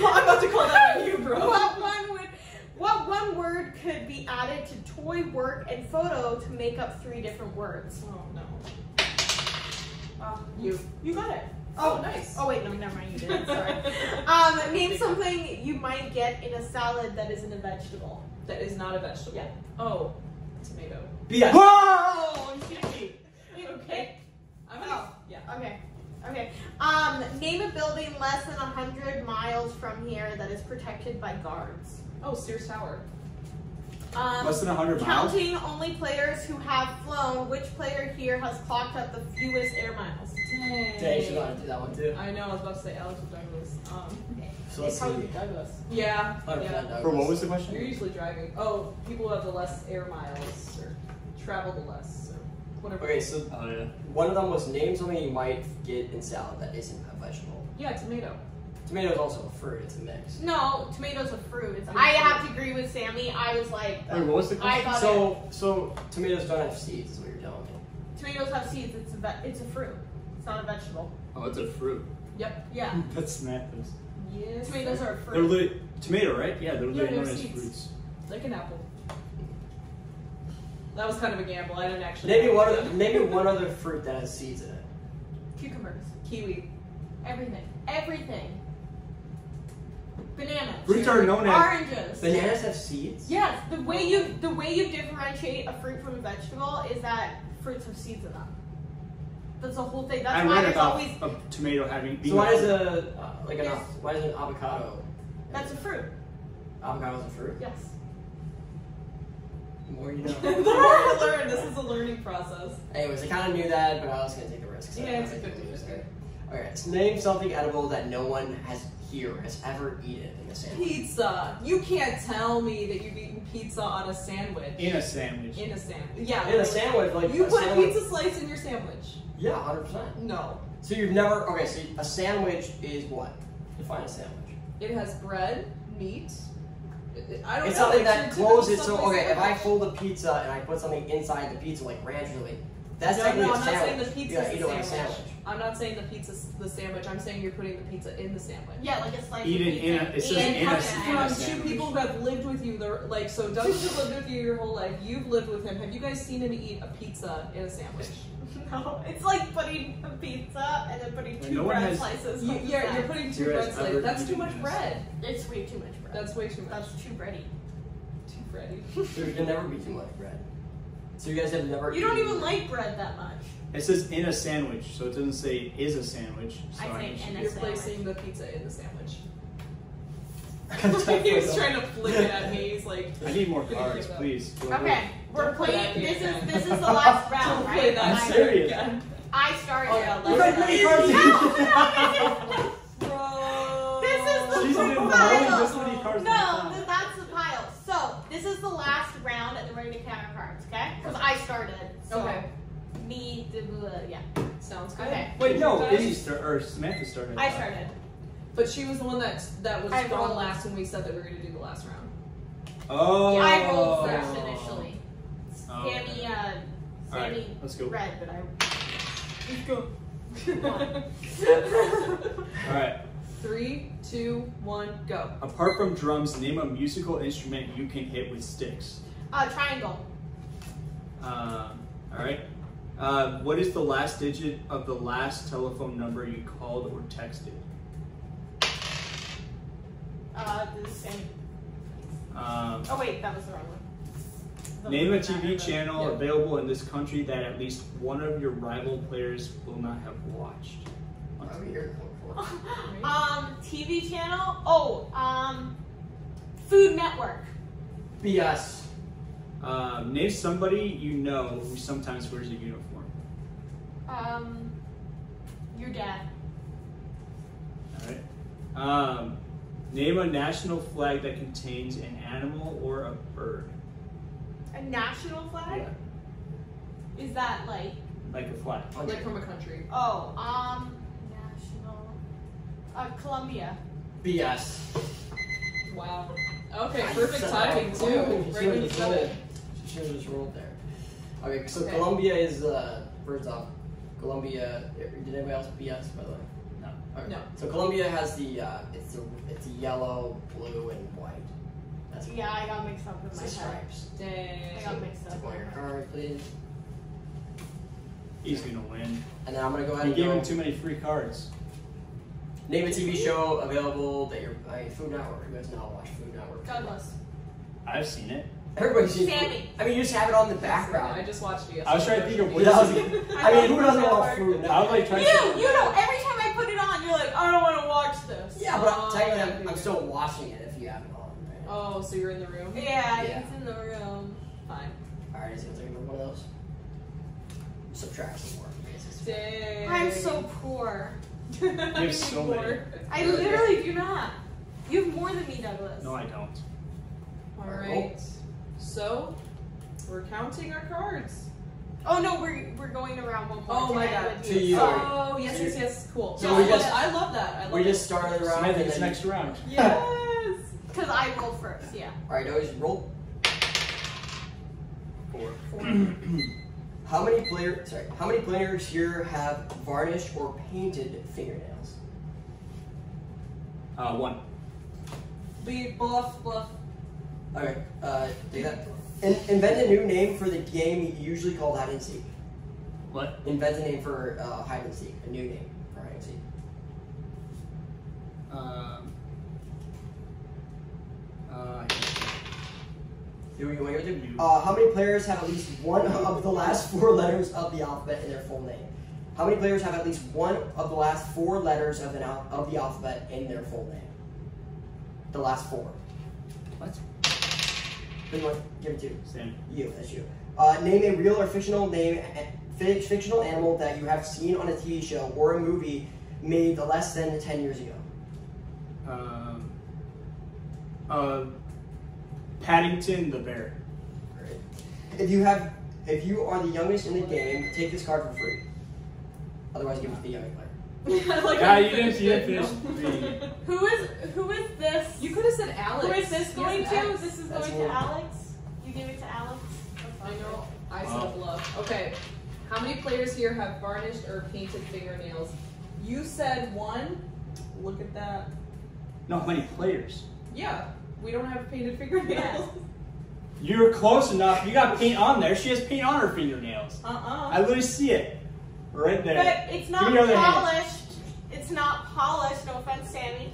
Well, I'm about to call that on you, bro. What one would? What one word could be added to toy, work, and photo to make up three different words? Oh no. Uh, You. you got it. Oh, nice. Oh wait, no, never mind. You didn't. Sorry. um, name something you might get in a salad that isn't a vegetable. That is not a vegetable. Yeah. Oh, tomato. BS. Whoa! Shitty. Okay. I'm gonna. Oh. Yeah. Okay. Okay. Um, name a building less than hundred miles from here that is protected by guards. Oh, Sears Tower. Um, Less than 100 miles? counting only players who have flown, which player here has clocked up the fewest air miles? Dang. Dang, should I do that one too? I know. I was about to say Alex or Douglas. Um. So let's probably see. Douglas. Yeah. Yeah. For what was the question? You're usually driving. Oh, people who have the less air miles or travel the less or whatever. Okay, so Oh, yeah. one of them was name something you might get in salad that isn't a vegetable. Yeah, tomato. Tomato is also a fruit, it's a mix. No, tomatoes are fruit. It's, I have to agree with Sammy. I was like, Wait, what was the question? thought So, so tomatoes don't have seeds, is what you're telling me. tomatoes have seeds. It's a it's a fruit. It's not a vegetable. Oh, it's a fruit. Yep. Yeah, That's tomatoes. Yes. tomatoes are a They're fruit. literally, tomato, right? Yeah, they're Yeah, literally they're known as fruits. like an apple. That was kind of a gamble. I didn't actually. Maybe one other, name me one other fruit that has seeds in it. Cucumbers. Kiwi. Everything. Everything. Bananas. Fruits are known as. Oranges. Bananas have seeds? Yes, the way you the way you differentiate a fruit from a vegetable is that fruits have seeds in them. That's the whole thing. That's I why read there's about always a tomato having. Beans. So why is a uh, like an why is an avocado? that's a fruit. Avocado's a fruit. Yes. The more you know. the more you learn, this is a learning process. Anyways, I kind of knew that, but I was gonna take the risk. so Yeah, it's a think 50-50. was good. Okay, so name something edible that no one has here has ever eaten in a sandwich. Pizza. You can't tell me that you've eaten pizza on a sandwich. in a sandwich. In a sandwich. Yeah. In a sandwich, like You a put a sandwich- pizza slice in your sandwich. Yeah, hundred percent. No. So you've never okay. So a sandwich is what? Define a sandwich. It has bread, meat. I don't It's know. something it's that your typical closes. So Subway okay, if I sandwich. fold a pizza and I put something inside the pizza, like ranch really, that's no, technically no, a I'm not saying sandwich. the pizza's you gotta the like a sandwich. sandwich. I'm not saying the pizza's the sandwich. I'm saying you're putting the pizza in the sandwich. Yeah, like a slice Eat of it pizza. in a- it says and in a- cut in a From two people who have lived with you, they're like so. Douglas has lived with you your whole life. You've lived with him. Have you guys seen him eat a pizza in a sandwich? No, it's like putting a pizza and then putting two No bread has- slices. You, on the yeah, side. you're putting two bread slices. That's too much this? bread. It's way too much bread. That's way too much. That's too bready. too bready. There can never be too much bread. So you guys have never. You don't eaten- even like bread that much. It says in a sandwich, so it doesn't say is a sandwich. So I say in a You're sandwich. placing the pizza in the sandwich. Definitely He's don't. trying to flick it at me. He's like, I need more cards, please. Okay, we're Don't play that playing. This is this is the last round, don't right? play that I'm serious. again. I started. Oh, yeah, You let's- guys many cards. no, Bro. this is the She's pile. been holding many cards the No, time. that's the pile. So this is the last round, and then we're gonna count our cards, okay? Because I started. So Okay. Me, the yeah. Sounds good. Okay. Wait, no, Guys? Izzy start or Samantha started. I started. But she was the one that that was I gone rolled. last when we said that we were going to do the last round. Oh. Yeah, I rolled first initially. Oh, Sammy, okay. uh, All right, Sammy let's go. red, but I. Let's go. All right. Three, two, one, go. Apart from drums, name a musical instrument you can hit with sticks. Uh, triangle. Um, all right. Uh, what is the last digit of the last telephone number you called or texted? Uh, the same. Um, Oh wait, that was the wrong one. The name a TV channel Yeah. available in this country that at least one of your rival players will not have watched. Why are we here for? um, TV channel. Oh, um, Food Network. BS. Um, name somebody you know who sometimes wears a uniform. Um, your dad. All right. Um, name a national flag that contains an animal or a bird. A national flag. Yeah, Is that like? like a flag. Like from a country. Oh, um, national. Uh, Colombia. BS. Wow. Okay, I perfect timing too. Ooh, she Right should've when you just said rolled. it. She should have just rolled there. Okay, so Okay. Colombia is uh, first off, Colombia. Did anybody else BS by the way? No. Okay. No. So Colombia has the uh, it's a it's a yellow, blue, and white. That's Yeah, I got mixed up in it's my the head. stripes. I got mixed up. Take one of your cards, please. He's gonna win. And then I'm gonna go ahead You and gave him too many free cards. Name a TV show available that you're uh, Food Network. You guys not watch Food Network. Douglas. I've seen it. Everybody's seen Sammy. I mean, you just have it on the background. I just watched it. I was trying to think of what Yeah, I it. I mean, who doesn't Food watch Network. Food I was like trying You, to. you know, every time I put it on, you're like, I don't want to watch this. Yeah, but Oh, technically, yeah, I'm, I'm still watching it if you have it on. Right? Oh, so you're in the room? Yeah, Yeah. it's in the room. Fine. All right, is it take one of those? Subtract some more. Dang. I'm so poor. you have so many. I literally do not. You have more than me, Douglas. No, I don't. All right. So, we're counting our cards. Oh no, we're we're going around one more. Oh my God. To you. Oh, yes, yes, yes. Cool. So No, we I love just- it. I love that. I love We just started around. Samantha, and it's then- next round. Yes. Because I rolled first. Yeah. All right, always roll. Four. How many player? Sorry, how many players here have varnished or painted fingernails? Uh, one. Be bluff, bluff. Okay, uh, take that. In, invent a new name for the game you usually called hide and seek. What? Invent a name for uh, hide and seek. A new name for hide and seek. Um. Uh, Here we go. Here we go. Uh, how many players have at least one of the last four letters of the alphabet in their full name? How many players have at least one of the last four letters of, an al- of the alphabet in their full name? The last four. What? Good one. Give it to Same. you. That's you. Uh, name a real or fictional name, fi- fictional animal that you have seen on a TV show or a movie made less than ten years ago. Um, uh, Paddington the bear. Great. If you have, if you are the youngest in the game, take this card for free. Otherwise, give it to the young player. like Yeah, how you didn't- you didn't finish reading. Who is who is this? You could have said Alex. Who is this going has to? X. This is That's going me. to Alex. You gave it to Alex. I know. I Wow. said bluff. Okay. How many players here have varnished or painted fingernails? You said one. Look at that. No, how many players? Yeah. We don't have painted fingernails. You're close enough. You got paint on there. She has paint on her fingernails. Uh-uh. I literally see it. Right there. But it's not me your other hand. polished. It's not polished. No offense, Sammy.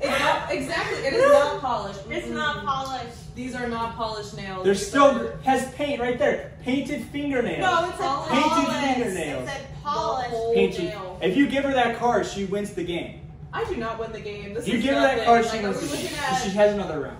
It's not exactly. It is not polished. It's Mm-mm. not polished. These are not polished nails. There's These still has paint right there. Painted fingernails. No, it's said Painted polished. fingernails. It said the polished. Painted. nail. If you give her that card, she wins the game. I do not win the game. This You is give her that card, she are wins we the game. looking at? She has another round.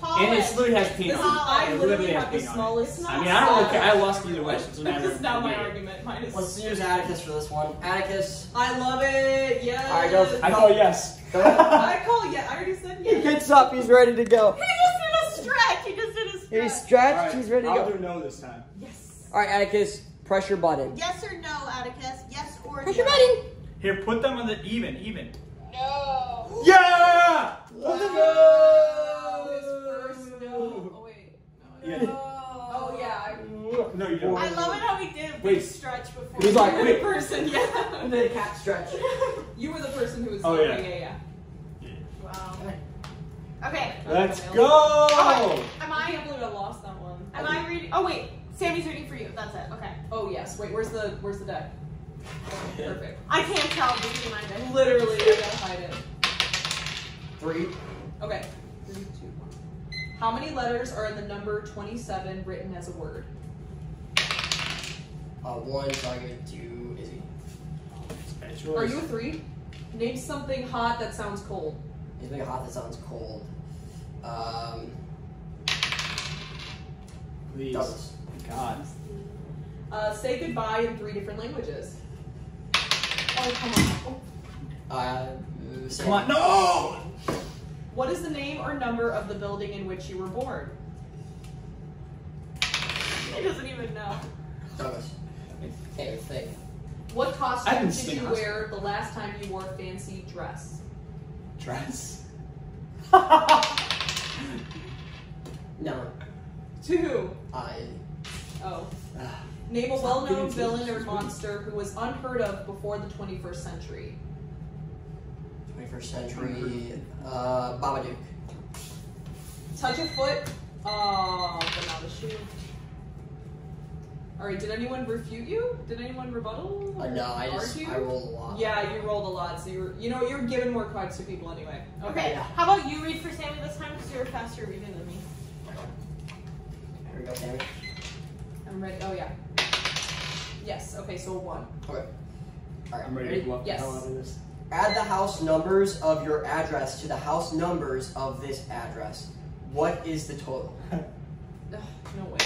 Polished. And it literally has paint This is. I It literally has have the paint on it. smallest. I mean, I don't sad. care. I lost either way. So it's a matter This is not my argument. Mine is. Let's use Atticus for this one. Atticus. I love it. Yes. All right, go. I call yes. Go ahead. I call yeah. I already said yes. he gets up. He's ready to go. He just did a stretch. He just did a stretch. He's stretched. Alright, He's ready to I'll go. do no this time. Yes. All right, Atticus. Press your button. Yes or no, Atticus? Yes or no. Press no? your button. Here, put them on the even, even. No. Yeah! Let's his go! first no. Oh wait. No, Yeah. Oh yeah. No, you don't. I love it how he did a big Wait. stretch before. He's like, you were wait. the person. Yeah. And then cat stretch. You were the person who was. Oh, like, yeah. yeah. Yeah. Wow. Okay. Let's Okay. go! Am I I? can't lost that one. Am I reading? Oh wait, Sammy's reading for you. That's it. Okay. Oh yes. Wait. Where's the Where's the deck? Perfect. I can't tell between my deck. Literally, I gotta hide it. Three. Okay. Three, two, one. How many letters are in the number twenty-seven written as a word? Uh, one. So I give it to Izzy. It's Are you a three? Name something hot that sounds cold. Anything hot that sounds cold. Um, Please. Douglas. God. Uh, say goodbye in three different languages. Oh come on. Oh. Uh, Come on. No! What is the name or number of the building in which you were born? He doesn't even know. Douglas. Can't. What costume did you wear the last time you wore a fancy dress? Dress. No. Two. Izzy. Oh. Ah. Name a well-known villain or monster who was unheard of before the 21st century. 21st century. Uh, Babadook. Touch a foot. Oh, but not a shoe. All right. Did anyone refute you? Did anyone rebuttal? Uh, no, I just Argue? I rolled a lot. Yeah, you rolled a lot, so you're you know you're giving more cards to people anyway. Okay. Yeah. How about you read for Sammy this time because you're a faster reader than me. Here we go, Sammy. I'm ready. Oh yeah. Yes. Okay. So one. Okay. All right. I'm ready to bluff Yes. the hell out of this. Add the house numbers of your address to the house numbers of this address. What is the total? No way.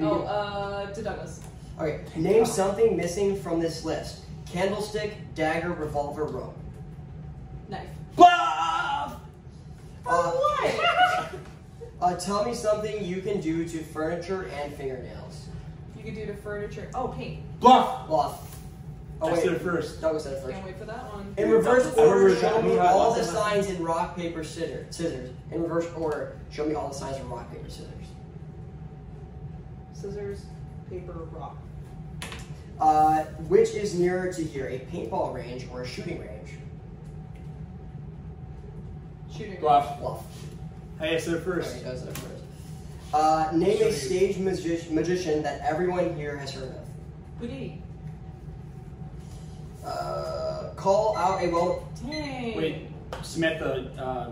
Oh, uh, to Douglas. Okay. Name something missing from this list: candlestick, dagger, revolver, rope. Knife. Bluff! Uh, what? uh, tell me something you can do to furniture and fingernails. You can do to furniture. Oh, paint. Bluff! Bluff. Oh I wait. said it first. Douglas said it first. Can't wait for that one. In reverse I order, show me all the signs in rock, paper, scissors. Scissors. In reverse order, show me all the signs in rock, paper, scissors. Scissors, paper, rock. Uh, which is nearer to here, a paintball range or a shooting range? Shooting. Bluff. Bluff. Hey, I said it Okay, first. that's it first. Uh, name a stage magi- magician that everyone here has heard of. Houdini. Uh, call out a vote. Dang. Wait, Samantha. Uh,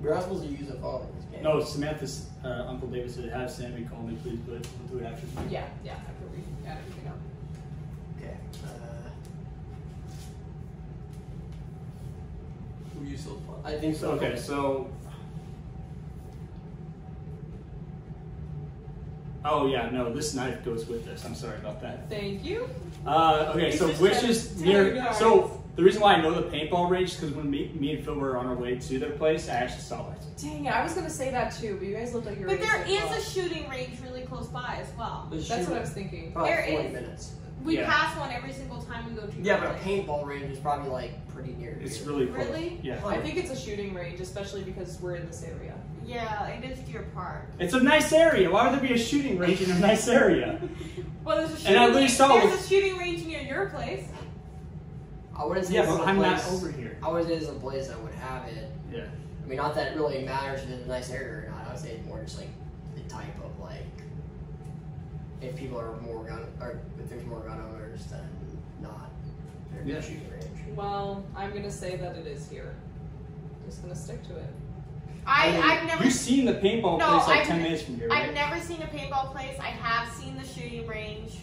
We're not supposed to use a phone in this game. No, Samantha's uh, Uncle David said, "Have Sammy call me, please, but we'll do it after." Yeah, yeah, after we add everything up. Okay. Uh, Were you the fun? I think so. Okay, so. Oh yeah, no, this knife goes with this. I'm sorry about that. Thank you. Uh, okay, so just which is near? tell So the reason why I know the paintball range is because when me, me and Phil were on our way to their place, I actually saw it. Dang it, I was gonna say that too, but you guys look like you're But there is there to is go. a shooting range really close by as well. There's That's shoot- what I was thinking. Probably There 40 is. minutes. We Yeah. pass one every single time we go to. Yeah, your but a paintball range is probably like pretty near. It's here. really close. Really? Yeah. I think it's a shooting range, especially because we're in this area. Yeah, it is Deer Park. It's a nice area. Why would there be a shooting range in a nice area? Well, there's a And shooting. at least range, so- there's a shooting range near your place. I wouldn't say Yeah, this is but a I'm not over here. I would say this is a place that would have it. Yeah. I mean, not that it really matters if it's a nice area or not. I would say it's more just like the type of like if people are more gun or if there's more gun owners than not. There's Yeah. a shooting range. Well, I'm gonna say that it is here. I'm Just gonna stick to it. I, I I've never. You've seen the paintball No, place like I've- 10 minutes from here, right? I've never seen a paintball place. I have seen the shooting range.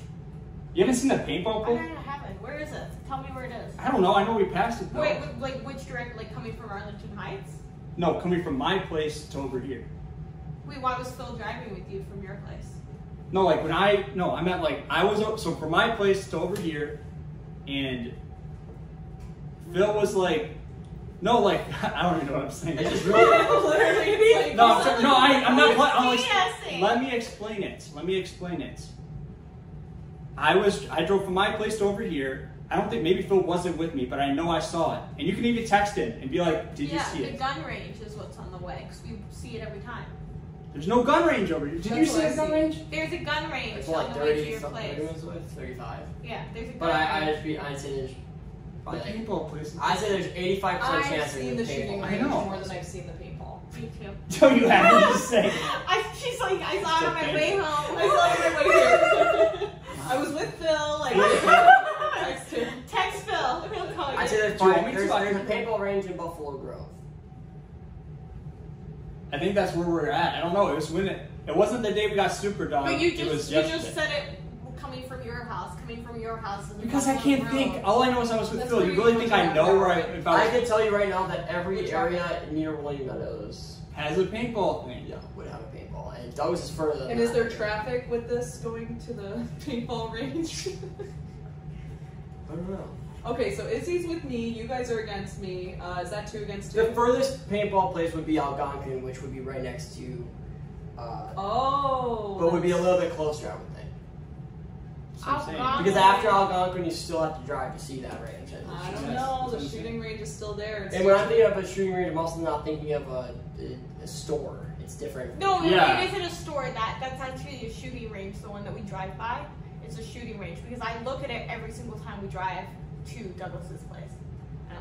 You haven't seen the paintball I place? don't haven't. Where is it? Tell me where it is. I don't know. I know we passed it though. Wait, wait, like which direction? Like coming from Arlington Heights? No, coming from my place to over here. Wait, why was Phil driving with you from your place? No, like when I no, I meant like I was o- so from my place to over here, and Phil was like, no, like I don't even know what I'm saying. It's just really Literally, like- No, I'm sorry, no, I, I'm not. I'll ex- let me explain it. Let me explain it. I was I drove from my place to over here. I don't think maybe Phil wasn't with me, but I know I saw it. And you can even text him and be like, "Did yeah, you see it? Yeah, the gun range is what's on the way because we see it every time. There's no gun range over here. Did you see what a I gun see. range? There's a gun range it's on like the way to your place. 35. Yeah, there's a gun But I, I range. just be I'd say there's probably like paintball place. I'd say there's 85 percent I've chance seen the there's a shooting paintball. I range know. more than I've seen the paintball. Me too. So you haven't just saying. I, she's like, I saw it on my way home. I saw it right here. I was with Phil, like text him. Text Phil. He'll call you. I'd say there's, Do you want five, me to? there's, there's a paintball range in Buffalo Grove. I think that's where we're at. I don't know. It was when it. It wasn't the day we got Superdawg. But you it was just you yesterday. just said it coming from your house, coming from your house. is Because I can't think. All I know is I was with That's Phil. You really think I know where I? If I I was, can tell you right now that every area near Rolling Meadows has a paintball thing. yeah, would have a paintball, and Douglas is further than And is that. there traffic with this going to the paintball range? I don't know. okay, so Izzy's with me. You guys are against me. Uh, is that two against two? The furthest paintball place would be Algonquin, which would be right next to, uh, Oh. but would be a little bit closer, I would think. That's what I'm saying. Algonquin. Because after Algonquin, you still have to drive to see that range. I it's don't know. The shooting range is still there. It's And when I'm thinking of a shooting range, I'm also not thinking of a, a, a store. It's different. No, Yeah. it isn't a store. That that's actually a shooting range. The one that we drive by, it's a shooting range because I look at it every single time we drive to Douglas's place, and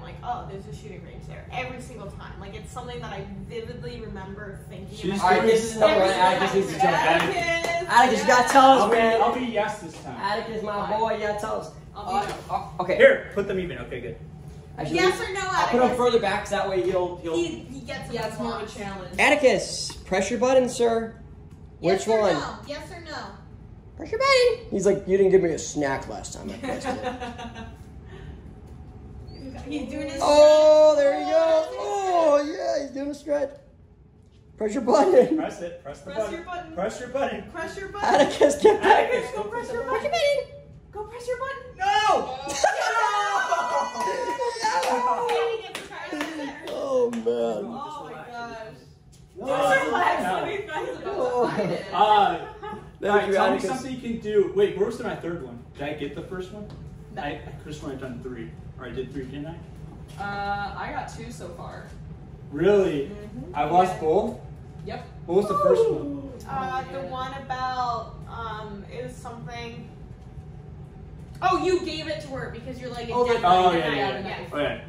I'm like, oh, there's a shooting range there every single time. Like it's something that I vividly remember thinking. She's about. All right, this is number one. Every Atticus needs to jump time. back. Atticus. Atticus, you gotta tell I'll us, be, man. I'll be yes this time. Atticus, my Fine. boy, you gotta tell us. Uh, uh, okay. Here, put them even. Okay, good. Actually, Yes or no, I'll put him further back, so that way he'll he'll. He, he gets what Yeah, it's more of a challenge. Atticus, press your button, sir. Yes Which or one? No? Yes or no? Press your button. He's like, you didn't give me a snack last time I pressed it. He's doing his. oh, there he goes. Oh, yeah, he's doing a stretch. Press your button. Press it. Press the Press button. your button. Press your button. Press your button. Atticus, get back. Atticus, Go press your Press your button. button. Go press your button. No! He gets to try it there. oh, man. Oh my gosh. Just relax. No. Let me find the Oh. It. Uh, all Thank right, tell me something you can do. Wait, where was my third one? Did I get the first one? I, I could have sworn I'd done three. Or I did three, didn't I? Uh, I got two so far. Really? Mhm. I lost both? Yep. What was the first one? Uh, the one about um is something. Oh, you gave it to her because you're like a Oh, dead oh, body yeah, tonight. yeah, yeah. Okay.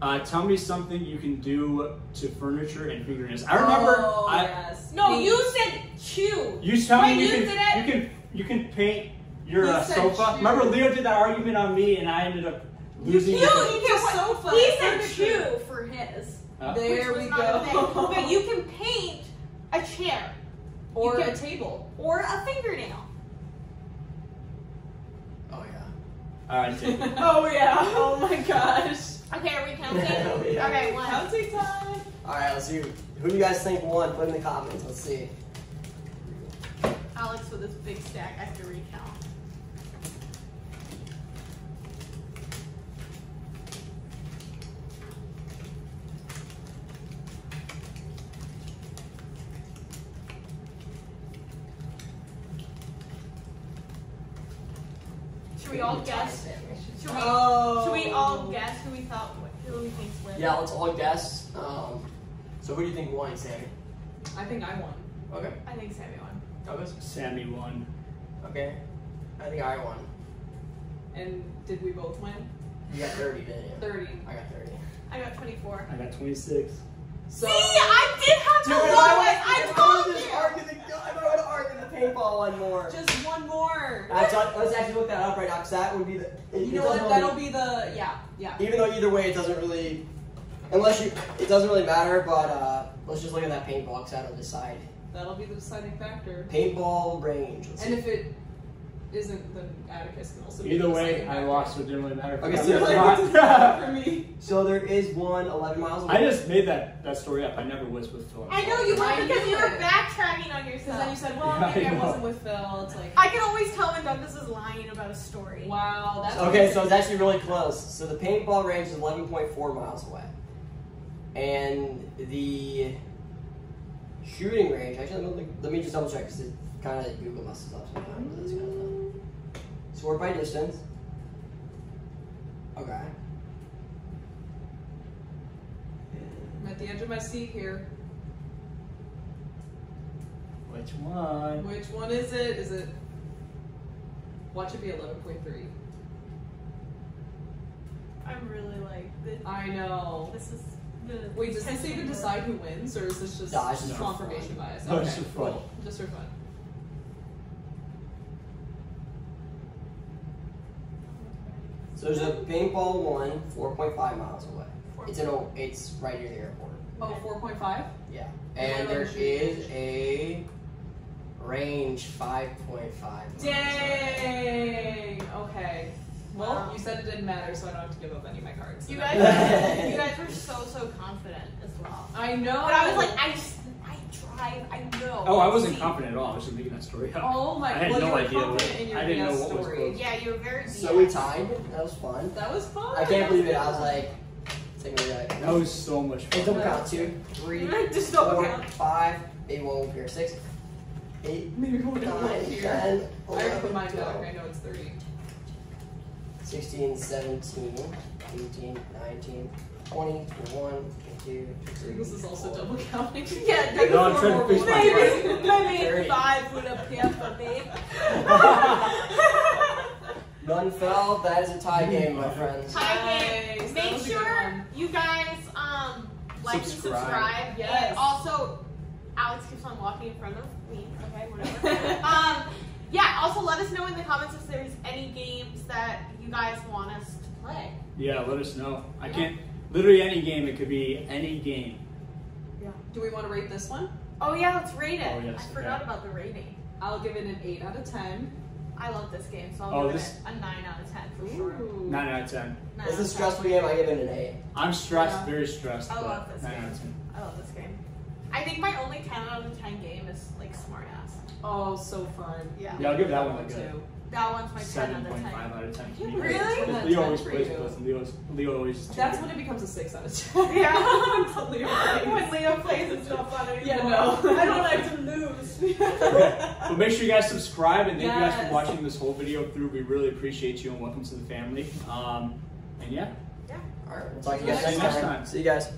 Uh, tell me something you can do to furniture and fingernails. I remember. Oh, I, yes. No, Me. you said chew. You tell Wait, me you you can you can you can paint your He uh, sofa. chew. Remember Leo did that argument on me and I ended up You losing. chew. because- You can sofa, He said furniture. chew for his. Huh? There we not a thing. go. But you can paint a chair or can- a table. or a fingernail. Oh, yeah. All right, take it. Oh yeah. Oh my gosh. Okay, are we counting? Yeah. Okay, one. Counting time. All right, let's see. Who do you guys think won? Put in the comments. Let's see. Alex with his big stack. I have to recount. Should we all guess? Should we, Oh. should we all guess who we thought who we think's win? Yeah, let's all guess. Um, so who do you think won, Sammy? I think I won. Okay. I think Sammy won. Douglas? Sammy won. Okay. I think I won. And did we both win? You got 30, didn't you? 30. I got 30. I got 24. I got 26. So, See, I did have the Dude, lowest. I if told would've you. argued the, if I would have argued the paintball one more. just one more. Actually, let's actually look that up right now, because that would be the. It, You it know what? That'll be the, yeah, yeah. Even though either way, it doesn't really. Unless you. It doesn't really matter, but uh, let's just look at that paintball, because that'll decide. That'll be the deciding factor. Paintball range. Let's And see. if it isn't, then Atticus can also be Either the way, I lost, so it didn't really matter. Okay, so like, got it's it or not. for me. So there is one 11 miles away. I just made that, that story up. I never was with Phil. I know you were because you were backtracking on yourself. Because then you said, well, Yeah, maybe I I, wasn't with Phil. It's like, I can always tell when Douglas is lying about a story. wow, that's Okay, so it's actually really close. So the paintball range is 11.4 miles away. And the shooting range, actually, let me, let me just double check because it kind of Google messes up sometimes. with This kind of stuff. Scored by distance. Okay. I'm at the edge of my seat here. Which one? Which one is it? Is it? Watch it be 11.3. I'm really like this. I know. This is the. Wait, does this even decide who wins, or is this just it's just for confirmation fun. bias? No, Okay, just for fun. cool. Just for fun. So there's a paintball one, 4.5 miles away. It's in a, it's right near the airport. Oh, 4.5? Yeah. And there about the shooting is a range 5.5. miles away. Dang. Okay. Well, Wow. you said it didn't matter, so I don't have to give up any of my cards. You guys, you guys were so so confident as well. I know. But I was like, I just, I drive, I know. Oh, I wasn't See? confident at all. I was just making that story up. Oh my! I had well, no idea what- in your I didn't know BS what was story. Yeah, you were very. So we tied. That was fun. That was fun. I can't believe it. I was like, take. That was so much Hey, double fun. count. Two, three, Just double four, count. five, eight, one will appear. Six, eight, Maybe we'll nine, I already put 11, mine back. I know it's 30. 16, 17, 18, 19, 20, 21, 22, This is also double counting. Yeah, No, I'm trying to fix my maybe, maybe five would appear for me. None fell. That is a tie game, my friends. Tie game. Nice. Make was a good sure you guys um like Subscribe. and subscribe. Yes. And also, Alex keeps on walking in front of me. Okay, whatever. um, yeah. Also, let us know in the comments if there's any games that you guys want us to play. Yeah, let us know. I can't. Literally any game. It could be any game. Yeah. Do we want to rate this one? Oh yeah, let's rate it. Oh, yes, I forgot okay. about the rating. I'll give it an 8 out of 10. I love this game, so I'll Oh, give this- it a nine out of ten for sure. Nine out of ten. Nine It's out a of stressful game. I give it an eight. I'm stressed. Yeah. Very stressed. I love this nine game. out of ten. I love this game. I think my only ten out of ten game is like Smartass. Oh, so fun. Yeah. Yeah, I'll give that one One a good too. That one's my ten Seven out of point ten. five out of ten. can't Because- believe it's because that Leo 10 always for plays you. with us. and Leo's Leo always. is That's too- when it becomes a 6 out of 10. Yeah. Until Leo plays. when Leo plays, it's not fun anymore. Yeah, no. I don't like to lose. But make sure you guys subscribe and thank you guys Yes. for watching this whole video through. We really appreciate you and welcome to the family. Um, and yeah, All right. We'll talk to you guys next next time. time. See you guys.